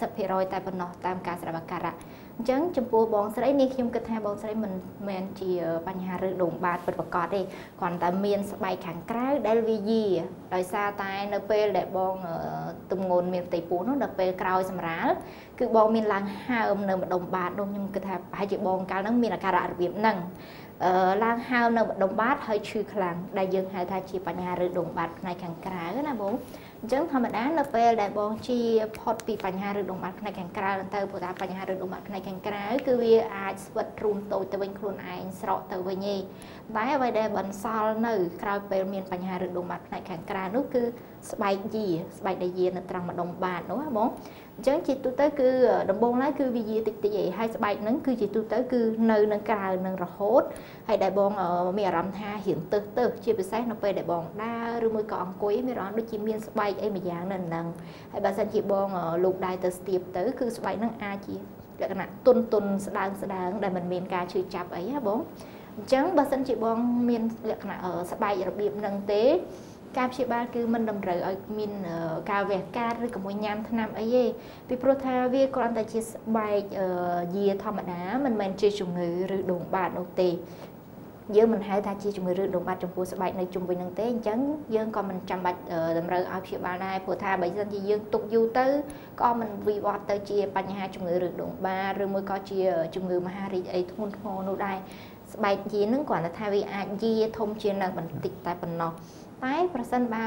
50%តែប៉ុណ្ណោះតាមការស្ដាប់អាការៈ អញ្ចឹងចំពោះបងស្រីនេះខ្ញុំគិតថាបងស្រីមិនមែនជាបញ្ហារឿងដងបាតពិតប្រាកដទេគ្រាន់តែមានស្បែកខាងក្រៅដែលវាយាដោយសារតែនៅពេលដែលបងទំងន់មានផ្ទៃពោះនោះដល់ពេលក្រោយសម្រាលគឺបងមានឡើងហើមនៅម្ដុំបាតនោះខ្ញុំគិតថាប្រហែលជាបងកាលហ្នឹងមានអាការៈរបៀបហ្នឹងអឺឡើងហើមនៅម្ដុំបាតហើយឈឺខ្លាំងដែលយើងហៅថាជាបញ្ហាឬដុំបាតផ្នែកខាងក្រៅណាបង អញ្ចឹងធម្មតានៅពេលដែលបងជាផុតពីបញ្ហាឬដុំបាត់ផ្នែកខាងក្រៅទៅព្រោះថាបញ្ហាឬដុំបាត់ផ្នែកខាងក្រៅគឺវាអាចស្វិតរូនតូចទៅវិញខ្លួនឯងស្រកទៅវិញឯងតែអ្វីដែលបន្សល់នៅក្រោយពេលមានបញ្ហាឬដុំបាត់ផ្នែកខាងក្រៅនោះគឺស្បែកយាស្បែកដែលយានៅត្រង់ម្ដុំបាតនោះណាបង អញ្ចឹងជាទូទៅគឺដំបូងឡើយគឺវាយាតិចតិចឯងហើយស្បែកហ្នឹងគឺជាទូទៅគឺនៅនឹងក្រៅនឹងរហូតហើយដែលបងមានអារម្មណ៍ថារៀងទឹះទឹះជាពិសេសនៅពេលដែលបងដើរឬមួយក៏អង្គុយមានអារម្មណ៍ដូចជាមានស្បែកអីមួយយ៉ាងនៅនឹងហើយបើសិនជាបងលោកដៃទៅស្ទាបទៅគឺស្បែកហ្នឹងអាចជាលក្ខណៈទុនទុនស្ដើងស្ដើងដែលមិនមានការឈឺចាប់អីណាបងអញ្ចឹងបើសិនជាបងមានលក្ខណៈស្បែករបៀបហ្នឹងទេ ការព្យាបាលគឺមិនតម្រូវឲ្យមានការវះកាត់ឬក៏មួយញ៉ាំថ្នាំអីទេពីព្រោះថាវាគ្រាន់តែជាស្បែកយាធម្មតាមិនមែនជាជំងឺឬដងបាតនោះទេយើងមិនហៅថាជាជំងឺឬដងបាត់ចំពោះស្បែកនៅជុំវិញនឹងទេអញ្ចឹងយើងក៏មិនចាំបាច់តម្រូវឲ្យព្យាបាលដែរព្រោះថាបើមិនជាយើងទុកយូរទៅក៏មិនវិវត្តទៅជាបញ្ហាជំងឺឬដងបាតឬមួយក៏ជាជំងឺមហារីកអីធ្ងន់ធ្ងរនោះដែរស្បែកយានឹងគ្រាន់តែថាវាអាចយាធំជាងនឹងបន្តិចតែប៉ុណ្ណោះ តែប្រសិនបើ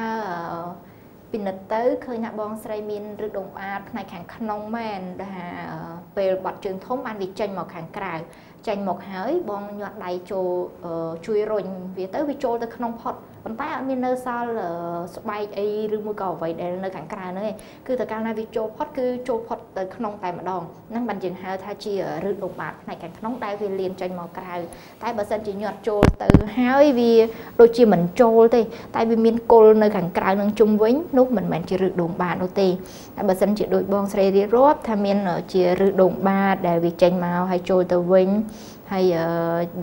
ពិនិត្យទៅឃើញថាបងស្រីមានឬដងអាតផ្នែកខាងក្នុងមែនដែលថាពេលបាត់ជើងធំបានវាចេញមកខាងក្រៅចេញមកហើយបងញាត់ដៃចូលជួយរុញវាទៅវាចូលទៅក្នុងផុត ប៉ុន្តែអត់មាននៅសល់ស្បែកអីឬមួយក៏អ្វីដែលនៅខាងក្រៅហ្នឹងឯងគឺតែកាលណាវាចូលផុតគឺចូលផុតទៅក្នុងតែម្ដងហ្នឹងបានយើងហៅថាជារឹសដុំបាតផ្នែកខាងក្នុងដែលវាលៀនចេញមកក្រៅតែបើសិនជាញាត់ចូលទៅហើយវាដូចជាមិនចូលទេ តែវាមានគល់នៅខាងក្រៅនឹងជុំវិញនោះមិនមែនជារឹសដុំបាតនោះទេតែបើសិនជាដូចបងស្រីរៀបរាប់ថាមានជារឹសដុំបាតដែលវាចេញមកហើយចូលទៅវិញហើយ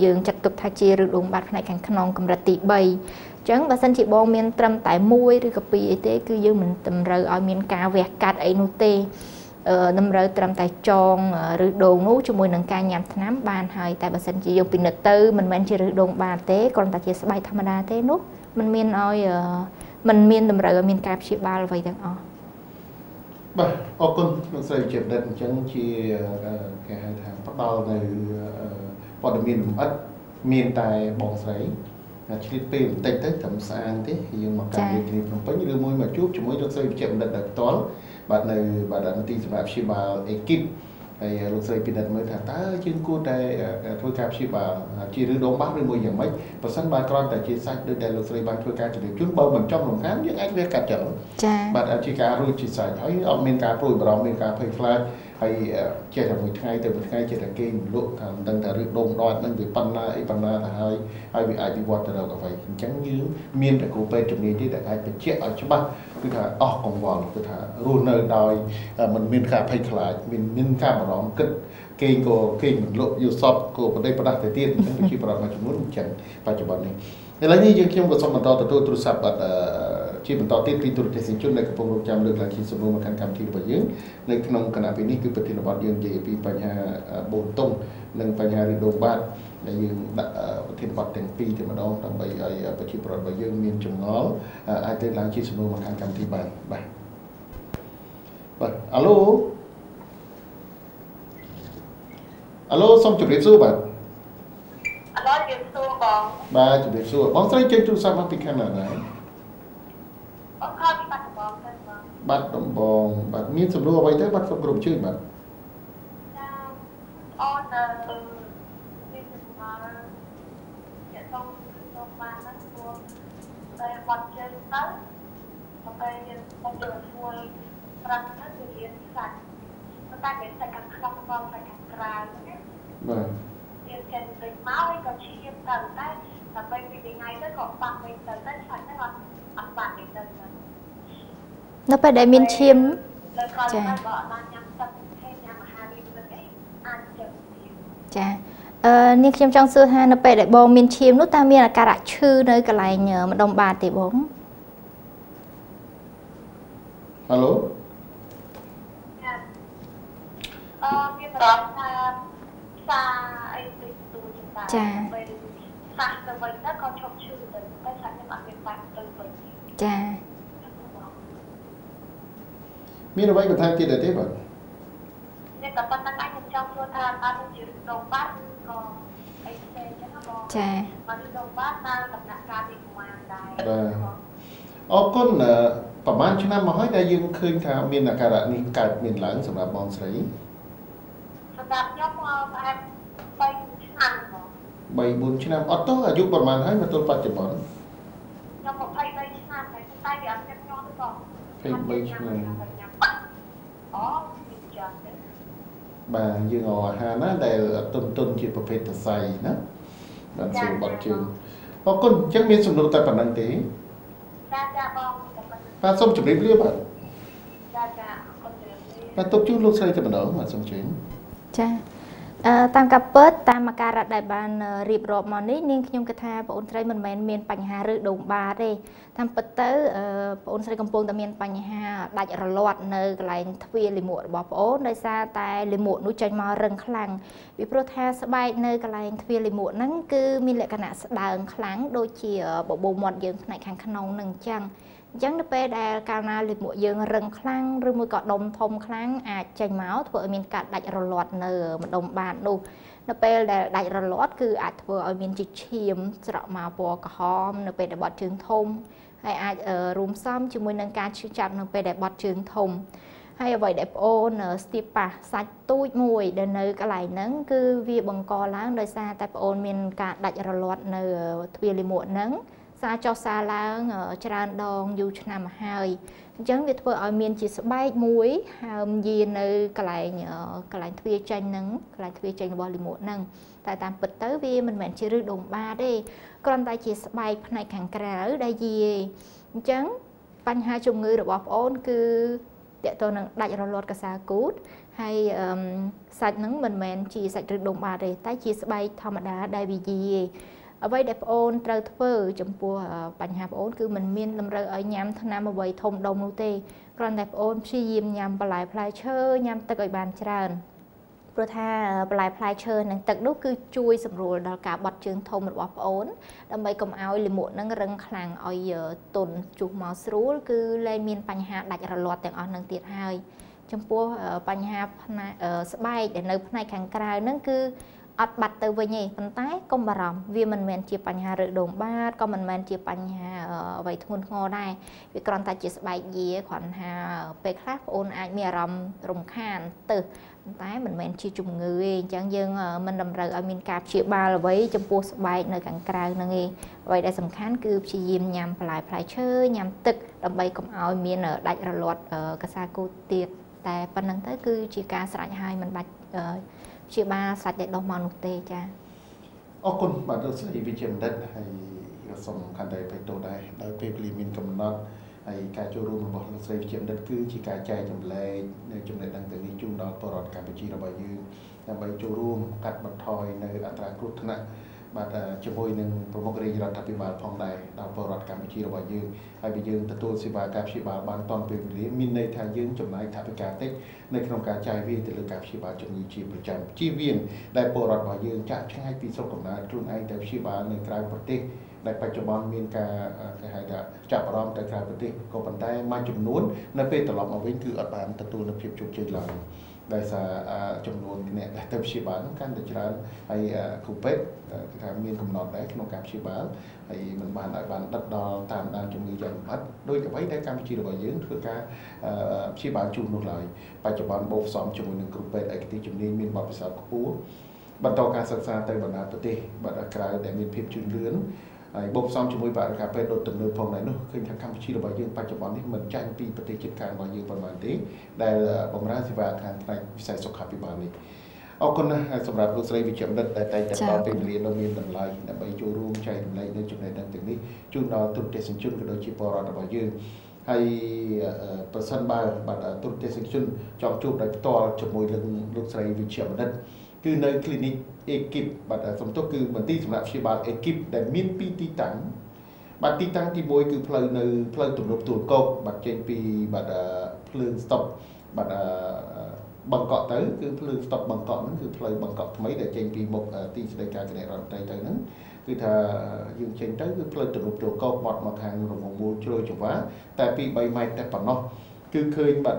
យើងចាត់ទុកថាជារឹសដុំបាតផ្នែកខាងក្នុងកម្រិតទី3 ចឹងបើសិនជាបងមានត្រឹមតែមួយឬក៏ពីរអីទេគឺយើងមិនតម្រូវឲ្យមានការវះកាត់អីនោះទេអឺតម្រូវត្រឹមតែចងឬដងនោះជាមួយនឹងការញ៉ាំថ្នាំបានហើយតែបើសិនជាយើងពិនិត្យទៅមិនមែនជាឬដងបានទេគ្រាន់តែជាស្បែកធម្មតាទេនោះมันមានឲ្យมันមានតម្រូវឲ្យមានការព្យាបាលអ្វីទាំងអស់បាទអរគុណលោកស្រីជាបណ្ឌិតអញ្ចឹងជាគេហៅថាផ្ដល់នៅព័ត៌មានលម្អិតមានតែបងស្រី ឆ្លៀតពេលបន្តិចទៅត្រឹមស្អាងទេយើងមកកាន់រាជធានីភ្នំពេញឬមួយមកជួបជាមួយលោកស្រីវិជ្ជបណ្ឌិតដោយផ្ទាល់បាទនៅបាទនៅទីសម្រាប់ព្យាបាលអេគីបហើយលោកស្រីពិនិត្យមើលថាតើយើងគួរតែធ្វើការព្យាបាលជាឬដងបាសឬមួយយ៉ាងម៉េចបើសិនបើគ្រាន់តែជាសាច់ដូចដែលលោកស្រីបានធ្វើការជម្រាបជូនបើមិនចង់រំខានយើងអាចវាកាត់ចោលចា៎បាទជាការរួចជាសាច់ហើយអត់មានការព្រួយបារម្ភមានការភ័យខ្លាច ហើយចេះតែមួយថ្ងៃទៅមួយថ្ងៃចេះតែគេងលក់ថាមិនដឹងថារឿងដងដតនឹងវាប៉ុណ្ណាអីប៉ុណ្ណាទៅហើយហើយវាអាចវិវត្តទៅរកអ្វីអញ្ចឹងយើងមានតែគ្រូពេទ្យជំនាញទេដែលអាចបញ្ជាក់ឲ្យច្បាស់គឺថាអស់កង្វល់គឺថារស់នៅដោយមិនមានការភ័យខ្លាចមានមានការបារម្ភគិតគេងក៏គេងមិនលក់យល់សពក៏បដិបដាស់ទៅទៀតអញ្ចឹងប្រជាប្រដ្ឋមួយចំនួនអញ្ចឹងបច្ចុប្បន្ននេះឥឡូវនេះយើងខ្ញុំក៏សូមបន្តទទួលទូរស័ព្ទបាទ ជាបន្តទៀតពីទូរទស្សនិកជនដែលកំពុងរងចាំលើកឡើងជាសំណួរមកកាន់កម្មវិធីរបស់យើងនៅក្នុងគណៈពេលនេះគឺប្រធានបទយើងនិយាយពីបញ្ហាបូនតុងនិងបញ្ហារីដូងបាតដែលយើងដាក់ប្រធានបទទាំងពីរតែម្ដងដើម្បីឲ្យប្រជាពលរដ្ឋរបស់យើងមានចម្ងល់អាចទៅឡើងជាសំណួរមកកាន់កម្មវិធីបានបាទបាទអាឡូអាឡូសូមជម្រាបសួរបាទអាឡូជម្រាបសួរបងបាទជម្រាបសួរបងស្រីចេញទូរស័ព្ទមកពីខាងណាដែរ បាត់ដំបងបាទមានសំណួរអ្វីទៅបាទសូមគ្រប់ជឿបាទចាអូនមានសំណួរជាតងក្នុងបានណាព្រោះតែបាត់ជើងទៅតែយើងមកចូលស្គាល់ប្រាក់ទៅវារៀនសាច់តែមានសាច់ខាងក្នុងផងសាច់ខាងក្រៅណាបាទយើងចេញទៅមកហើយក៏ឈាមទៅតែតែពេលពីថ្ងៃទៅក៏បាក់វិញទៅតែសាច់ទៅអត់ អត់បាក់វិញទៅនៅពេលដែលមានឈាមចាចាអឺនេះខ្ញុំចង់សួរថានៅពេលដែលបងមានឈាមនោះតើមានអាការៈឈឺនៅកន្លែងម្ដុំបាតទេបងហៅឡូអឺមានប្រហែលថាសាអីទៅទូចម្បាចា សាទៅវិញទៅក៏ឈប់ឈឺទៅតែសាខ្ញុំអត់មានបាក់ទៅវិញចាមានអ្វីបន្ថែមទៀតដែរទេបាទនេះក៏ប៉ុណ្្នឹងឯងខ្ញុំចង់សួរថាតើនឹងជារោគបាត់ក៏អីផ្សេងចឹងណាបងចាបើរោគបាត់តើដំណាក់កាលទីប្រហែលដែរបាទអរគុណប្រហែលឆ្នាំមកហើយដែលយើងឃើញថាមានអាការៈនេះកើតមានឡើងសម្រាប់បងស្រីសម្រាប់ខ្ញុំប្រហែល3ឆ្នាំបង 3 4ឆ្នាំអត់ទោះអាយុប្រហែលហើយមកទល់បច្ចុប្បន្នខ្ញុំ23ឆ្នាំហើយតែវាអត់ចេះញ៉ាំទេបង23ឆ្នាំអូចាបាទយើងរកអាហារណាដែលទុនទុនជាប្រភេទសរសៃណាបានសួរបាត់ជើងអរគុណអញ្ចឹងមានសំណួរតែប៉ុណ្្នឹងទេចាចាបងបាទសូមជម្រាបលាបាទចាចាអរគុណជម្រាបលាបាទទុកជូនលោកស្រីតែម្ដងបាទសូមជម្រាបចា តាមការពិតតាមអាការៈដែលបានរៀបរាប់មកនេះនាងខ្ញុំគិតថាបងអូនស្រីមិនមែនមានបញ្ហាឬដូងបាទេតាមពិតទៅបងអូនស្រីកំពុងតែមានបញ្ហាដាច់រលាត់នៅកន្លែងទ្វារលាមករបស់បងអូនដោយសារតែលាមកនោះចេញមករឹងខ្លាំងពីព្រោះថាស្បែកនៅកន្លែងទ្វារលាមកហ្នឹងគឺមានលក្ខណៈស្ដើងខ្លាំងដូចជាបបោមាត់យើងផ្នែកខាងក្នុងហ្នឹងអញ្ចឹង អញ្ចឹងនៅពេលដែលកាលណាលាមកយើងរឹងខ្លាំងឬមួយក៏ដុំធំខ្លាំងអាចចេញមកធ្វើឲ្យមានការដាច់រលាត់នៅម្ដុំបាតនោះនៅពេលដែលដាច់រលាត់គឺអាចធ្វើឲ្យមានជាឈាមស្រក់មកពណ៌ក្រហម នៅពេលដែលបត់ជើងធំហើយអាចរួមផ្សំជាមួយនឹងការឈឺចាប់នៅពេលដែលបត់ជើងធំហហើយអ្វីដែលប្អូនស្ទាបប៉ះសាច់ទូចមួយដែលនៅកន្លែងហ្នឹងគឺវាបង្កឡើងដោយសារតែប្អូនមានការដាច់រលាត់នៅទ្វារលាមកហ្នឹង សារចុះសារឡើងច្រើនដងយូរឆ្នាំមកហើយអញ្ចឹងវាធ្វើឲ្យមានជាស្បែកមួយហើមយានៅកន្លែងកន្លែងទ្វារចេញហ្នឹងកន្លែងទ្វារចេញរបស់លិមួតហ្នឹងតែតាមពិតទៅវាមិនមែនជារឹសដុំបាតទេគ្រាន់តែជាស្បែកផ្នែកខាងក្រៅដែលយាយអញ្ចឹងបញ្ហាជំងឺរបស់ប្អូនគឺតកតនឹងដាច់រលាត់កសាគូតហើយសាច់ហ្នឹងមិនមែនជាសាច់រឹសដុំបាតទេតែជាស្បែកធម្មតាដែលវាយាយ អ្វីដែលប្អូនត្រូវធ្វើ ចំពោះបញ្ហាប្អូនគឺมันមានតម្រូវឲ្យញ៉ាំថ្នាំអ្វីធំដុំនោះទេគ្រាន់តែប្អូនព្យាយាមញ៉ាំបន្លែផ្លែឈើញ៉ាំទឹកឲ្យបានច្រើនព្រោះថាបន្លែផ្លែឈើនិងទឹកនោះគឺជួយសម្រួលដល់ការបត់ជើងធំរបស់ប្អូនដើម្បីកុំឲ្យលាមកនឹងរឹងខ្លាំងឲ្យទន់ជុះមកស្រួលគឺលែងមានបញ្ហាដាច់រលាត់ទាំងអស់នឹងទៀតហើយ ចំពោះបញ្ហាផ្នែកស្បែកដែលនៅផ្នែកខាងក្រៅហ្នឹងគឺ អត់បាត់ទៅវិញទេប៉ុន្តែកុំបារម្ភវាមិនមែនជាបញ្ហារឹកដុំបាតក៏មិនមែនជាបញ្ហាអ្វីធ្ងន់ធ្ងរដែរវាគ្រាន់តែជាស្បែកយាគ្រាន់ថាពេលខ្លះបងអូនអាចមានអារម្មណ៍រំខានទៅប៉ុន្តែមិនមែនជាជំងឺទេអញ្ចឹងយើងមិនតម្រូវឲ្យមានការព្យាបាលអ្វីចំពោះស្បែកនៅខាងក្រៅហ្នឹងទេអ្វីដែលសំខាន់គឺព្យាយាមញ៉ាំបន្លែផ្លែឈើញ៉ាំទឹកដើម្បីកុំឲ្យមានដាច់រលាត់កសាគូទៀតតែប៉ុណ្្នឹងទៅគឺជាការស្រេចហើយមិនបាច់ ព្យាបាលសាច់ដែលដុះមកនោះទេចា៎អរគុណបាទលោកស្រីវិជ្ជបណ្ឌិតហើយសូមខន្តីបេតូដែរដោយពេលវេលាមានកំណត់ហើយការចូលរួមរបស់លោកស្រីវិជ្ជបណ្ឌិតគឺជាការចែកចម្លែកនៅចំណេះដឹងទាំងនេះជូនដល់ប្រជាពលរដ្ឋកម្ពុជារបស់យើងដើម្បីចូលរួមកាត់បន្ថយនៅអត្រាគ្រោះថ្នាក់ បាទជាមួយនឹងប្រមុខរាជរដ្ឋាភិបាលផងដែរដល់ពលរដ្ឋកម្ពុជារបស់យើងហើយបើយើងទទួលសេវាការព្យាបាលបានតាន់ពេលវេលាមានន័យថាយើងចំណាយថវិកាតិចនៅក្នុងការចាយវាយទៅលើការព្យាបាលជំងឺជាប្រចាំជាវៀងដែលពលរដ្ឋរបស់យើងចាក់ឆ្ងាយពីស្រុកកំណើតខ្លួនឯងទៅព្យាបាលនៅក្រៅប្រទេសដែលបច្ចុប្បន្នមានការគេហៅថាចាប់អារម្មណ៍ទៅក្រៅប្រទេសក៏ប៉ុន្តែមួយចំនួននៅពេលត្រឡប់មកវិញគឺអត់បានទទួលនូវភាពជោគជ័យឡើយ ដោយសារចំនួនអ្នកដែលទៅព្យាបាលកាន់តែច្រើនហើយគ្រូពេទ្យគឺថាមានកំណត់ដែរក្នុងការព្យាបាលហើយមិនបានឲ្យបានដិតដល់តាមដានជំងឺយ៉ាងលម្អិតដោយអ្វីដែលកម្ពុជារបស់យើងធ្វើការព្យាបាលជូននោះឡើយបច្ចុប្បន្នបូកផ្សំជាមួយនឹងគ្រូពេទ្យឯកទេសជំនាញមានបទពិសោធន៍ខ្ពស់បន្តការសិក្សាទៅបណ្ដាប្រទេសបាត់ក្រៅដែលមានភាពជឿនលឿន ហើយបូកផ្សំជាមួយបរិការពេទ្យដុតទំនើបផងដែរនោះឃើញថាកម្ពុជារបស់យើងបច្ចុប្បន្ននេះមិនចាញ់ពីប្រទេសជិតខាងរបស់យើងប៉ុន្មានទេដែលបម្រើសេវាខាងផ្នែកវិស័យសុខាភិបាលនេះអរគុណណាស់សម្រាប់លោកស្រីវិជ្ជបណ្ឌិតដែលតែងតែផ្ដល់ពេលវេលាដ៏មានតម្លៃដើម្បីចូលរួមចែករំលែកនៅចំណេះដឹងទាំងនេះជូនដល់ទូតទេសជនក៏ដូចជាពលរដ្ឋរបស់យើងហើយប្រសិនបើបាទទូតទេសជនចង់ជួបដោយផ្ទាល់ជាមួយនឹងលោកស្រីវិជ្ជបណ្ឌិតគឺនៅ clinic អេគីបបាទសំទុះគឺមន្ទីរសម្រាប់ព្យាបាលអេគីបដែលមានពីរទីតាំងបាទទីតាំងទី1គឺផ្លូវនៅផ្លូវទំនប់ទួលគោកបាទចេញពីបាទភ្លើងស្តុបបាទបង្កក់ទៅគឺភ្លើងស្តុបបង្កក់ហ្នឹងគឺផ្លូវបង្កក់ថ្មីដែលចេញពីមុខទីស្តីការគណៈរដ្ឋមន្ត្រីទៅហ្នឹងគឺថាយើងចេញទៅគឺផ្លូវទំនប់ទួលគោកបត់មកខាងរងមូលជ្រោយចង្វាតែពី3ម៉ែត្រតែប៉ុណ្ណោះ គឺឃើញបាទ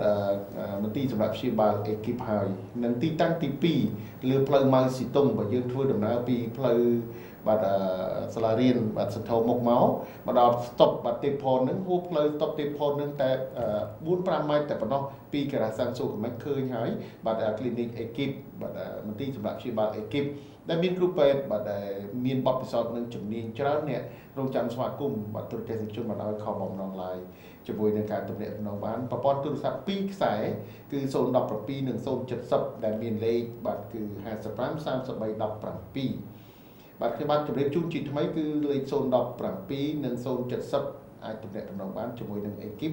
មន្ទីរសម្រាប់ព្យាបាលអេគីបហើយនិងទីតាំងទី2លើផ្លូវម៉ៅស៊ីតុងបើយើងធ្វើដំណើរពីផ្លូវបាទសាលារៀនបាទសន្ធោមុខមកមកដល់ស្តុបបាទទេផនហ្នឹងហួសផ្លូវស្តុបទេផនហ្នឹងតែ4 5ម៉ែត្រតែប៉ុណ្ណោះពីការ៉ាសាំងសូកមិចឃើញហើយបាទ clinic អេគីបបាទមន្ទីរសម្រាប់ព្យាបាលអេគីបដែលមានគ្រូពេទ្យបាទដែលមានបទពិសោធន៍និងជំនាញច្រើនអ្នករងចាំស្វាគមន៍បាទទូរទស្សនិកជនមកដល់ខំបំណងឡាយ ជាមួយនឹងការទំនាក់ទំនងបានប្រព័ន្ធទូរស័ព្ទ2ខ្សែគឺ017និង070ដែលមានលេខបាទគឺ55 33 17បាទខ្ញុំបាទជម្រាបជូនជាថ្មីគឺលេខ017និង070អាចទំនាក់ទំនងបានជាមួយនឹងអេគីប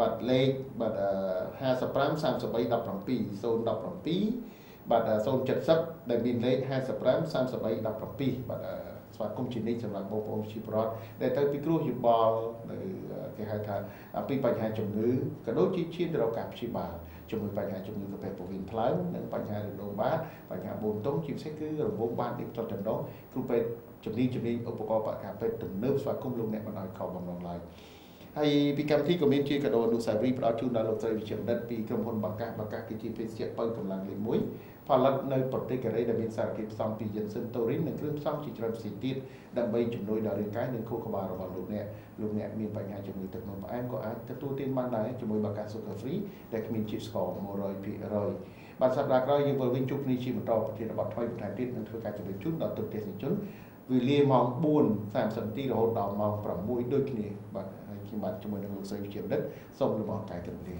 បាទលេខបាទ55 33 17 017បាទ070ដែលមានលេខ55 33 17បាទស្វាគមន៍ជានិច្ចសម្រាប់បងប្អូនជាប្រដ្ឋដែលទៅពិគ្រោះយោបល់នៅគេហៅថាពីបញ្ហាជំងឺក៏ដូចជាឈានទៅរកការព្យាបាលជាមួយបញ្ហាជំងឺកាពះពោះវៀនផ្លើមនិងបញ្ហារដូងបាតបញ្ហាបូនតុងជាពិសេសគឺរង្វង់បាតនេះផ្ទាត់តែម្ដងគ្រូពេទ្យជំនាញជំនាញឧបករណ៍បរិការពេទ្យទំនើបស្វាគមន៍លោកអ្នកមិនឲ្យខុសបំណងឡើយហើយពីកម្មវិធីក៏មានជាកដោអនុស្សាវរីយ៍ផ្ដល់ជូនដល់លោកស្រីវិជ្ជបណ្ឌិតពីក្រុមហ៊ុនបកាសបកាសគឺជាភេសជ្ជៈបើកម្លាំងលេខ1 ផលិតនៅប្រទេសកូរ៉េដែលមានសារធាតុផ្សំពីយិនស៊ិនតូរីននិងគ្រឿងផ្សំជាច្រើនផ្សេងទៀតដើម្បីជំនួយដល់រាងកាយនិងខួរក្បាលរបស់លោកអ្នកលោកអ្នកមានបញ្ហាជំងឺទឹកនោមផ្អែមក៏អាចទទួលទានបានដែរជាមួយបាកាស៊ូកាហ្វ្រីដែលគ្មានជាតិស្ករ100%បាទសប្តាហ៍ក្រោយយើងវិលវិញជួបគ្នាជាបន្តប្រធានបទថ្មីបន្ថែមទៀតនឹងធ្វើការជម្រាបជូនដល់ទុតិយជនវេលាម៉ោង4:30នាទីរហូតដល់ម៉ោង6ដូចគ្នាបាទហើយខ្ញុំបាទជាមួយនឹងលោកស្រីវិជាបណ្ឌិតសូមលំអរកាយគិតលា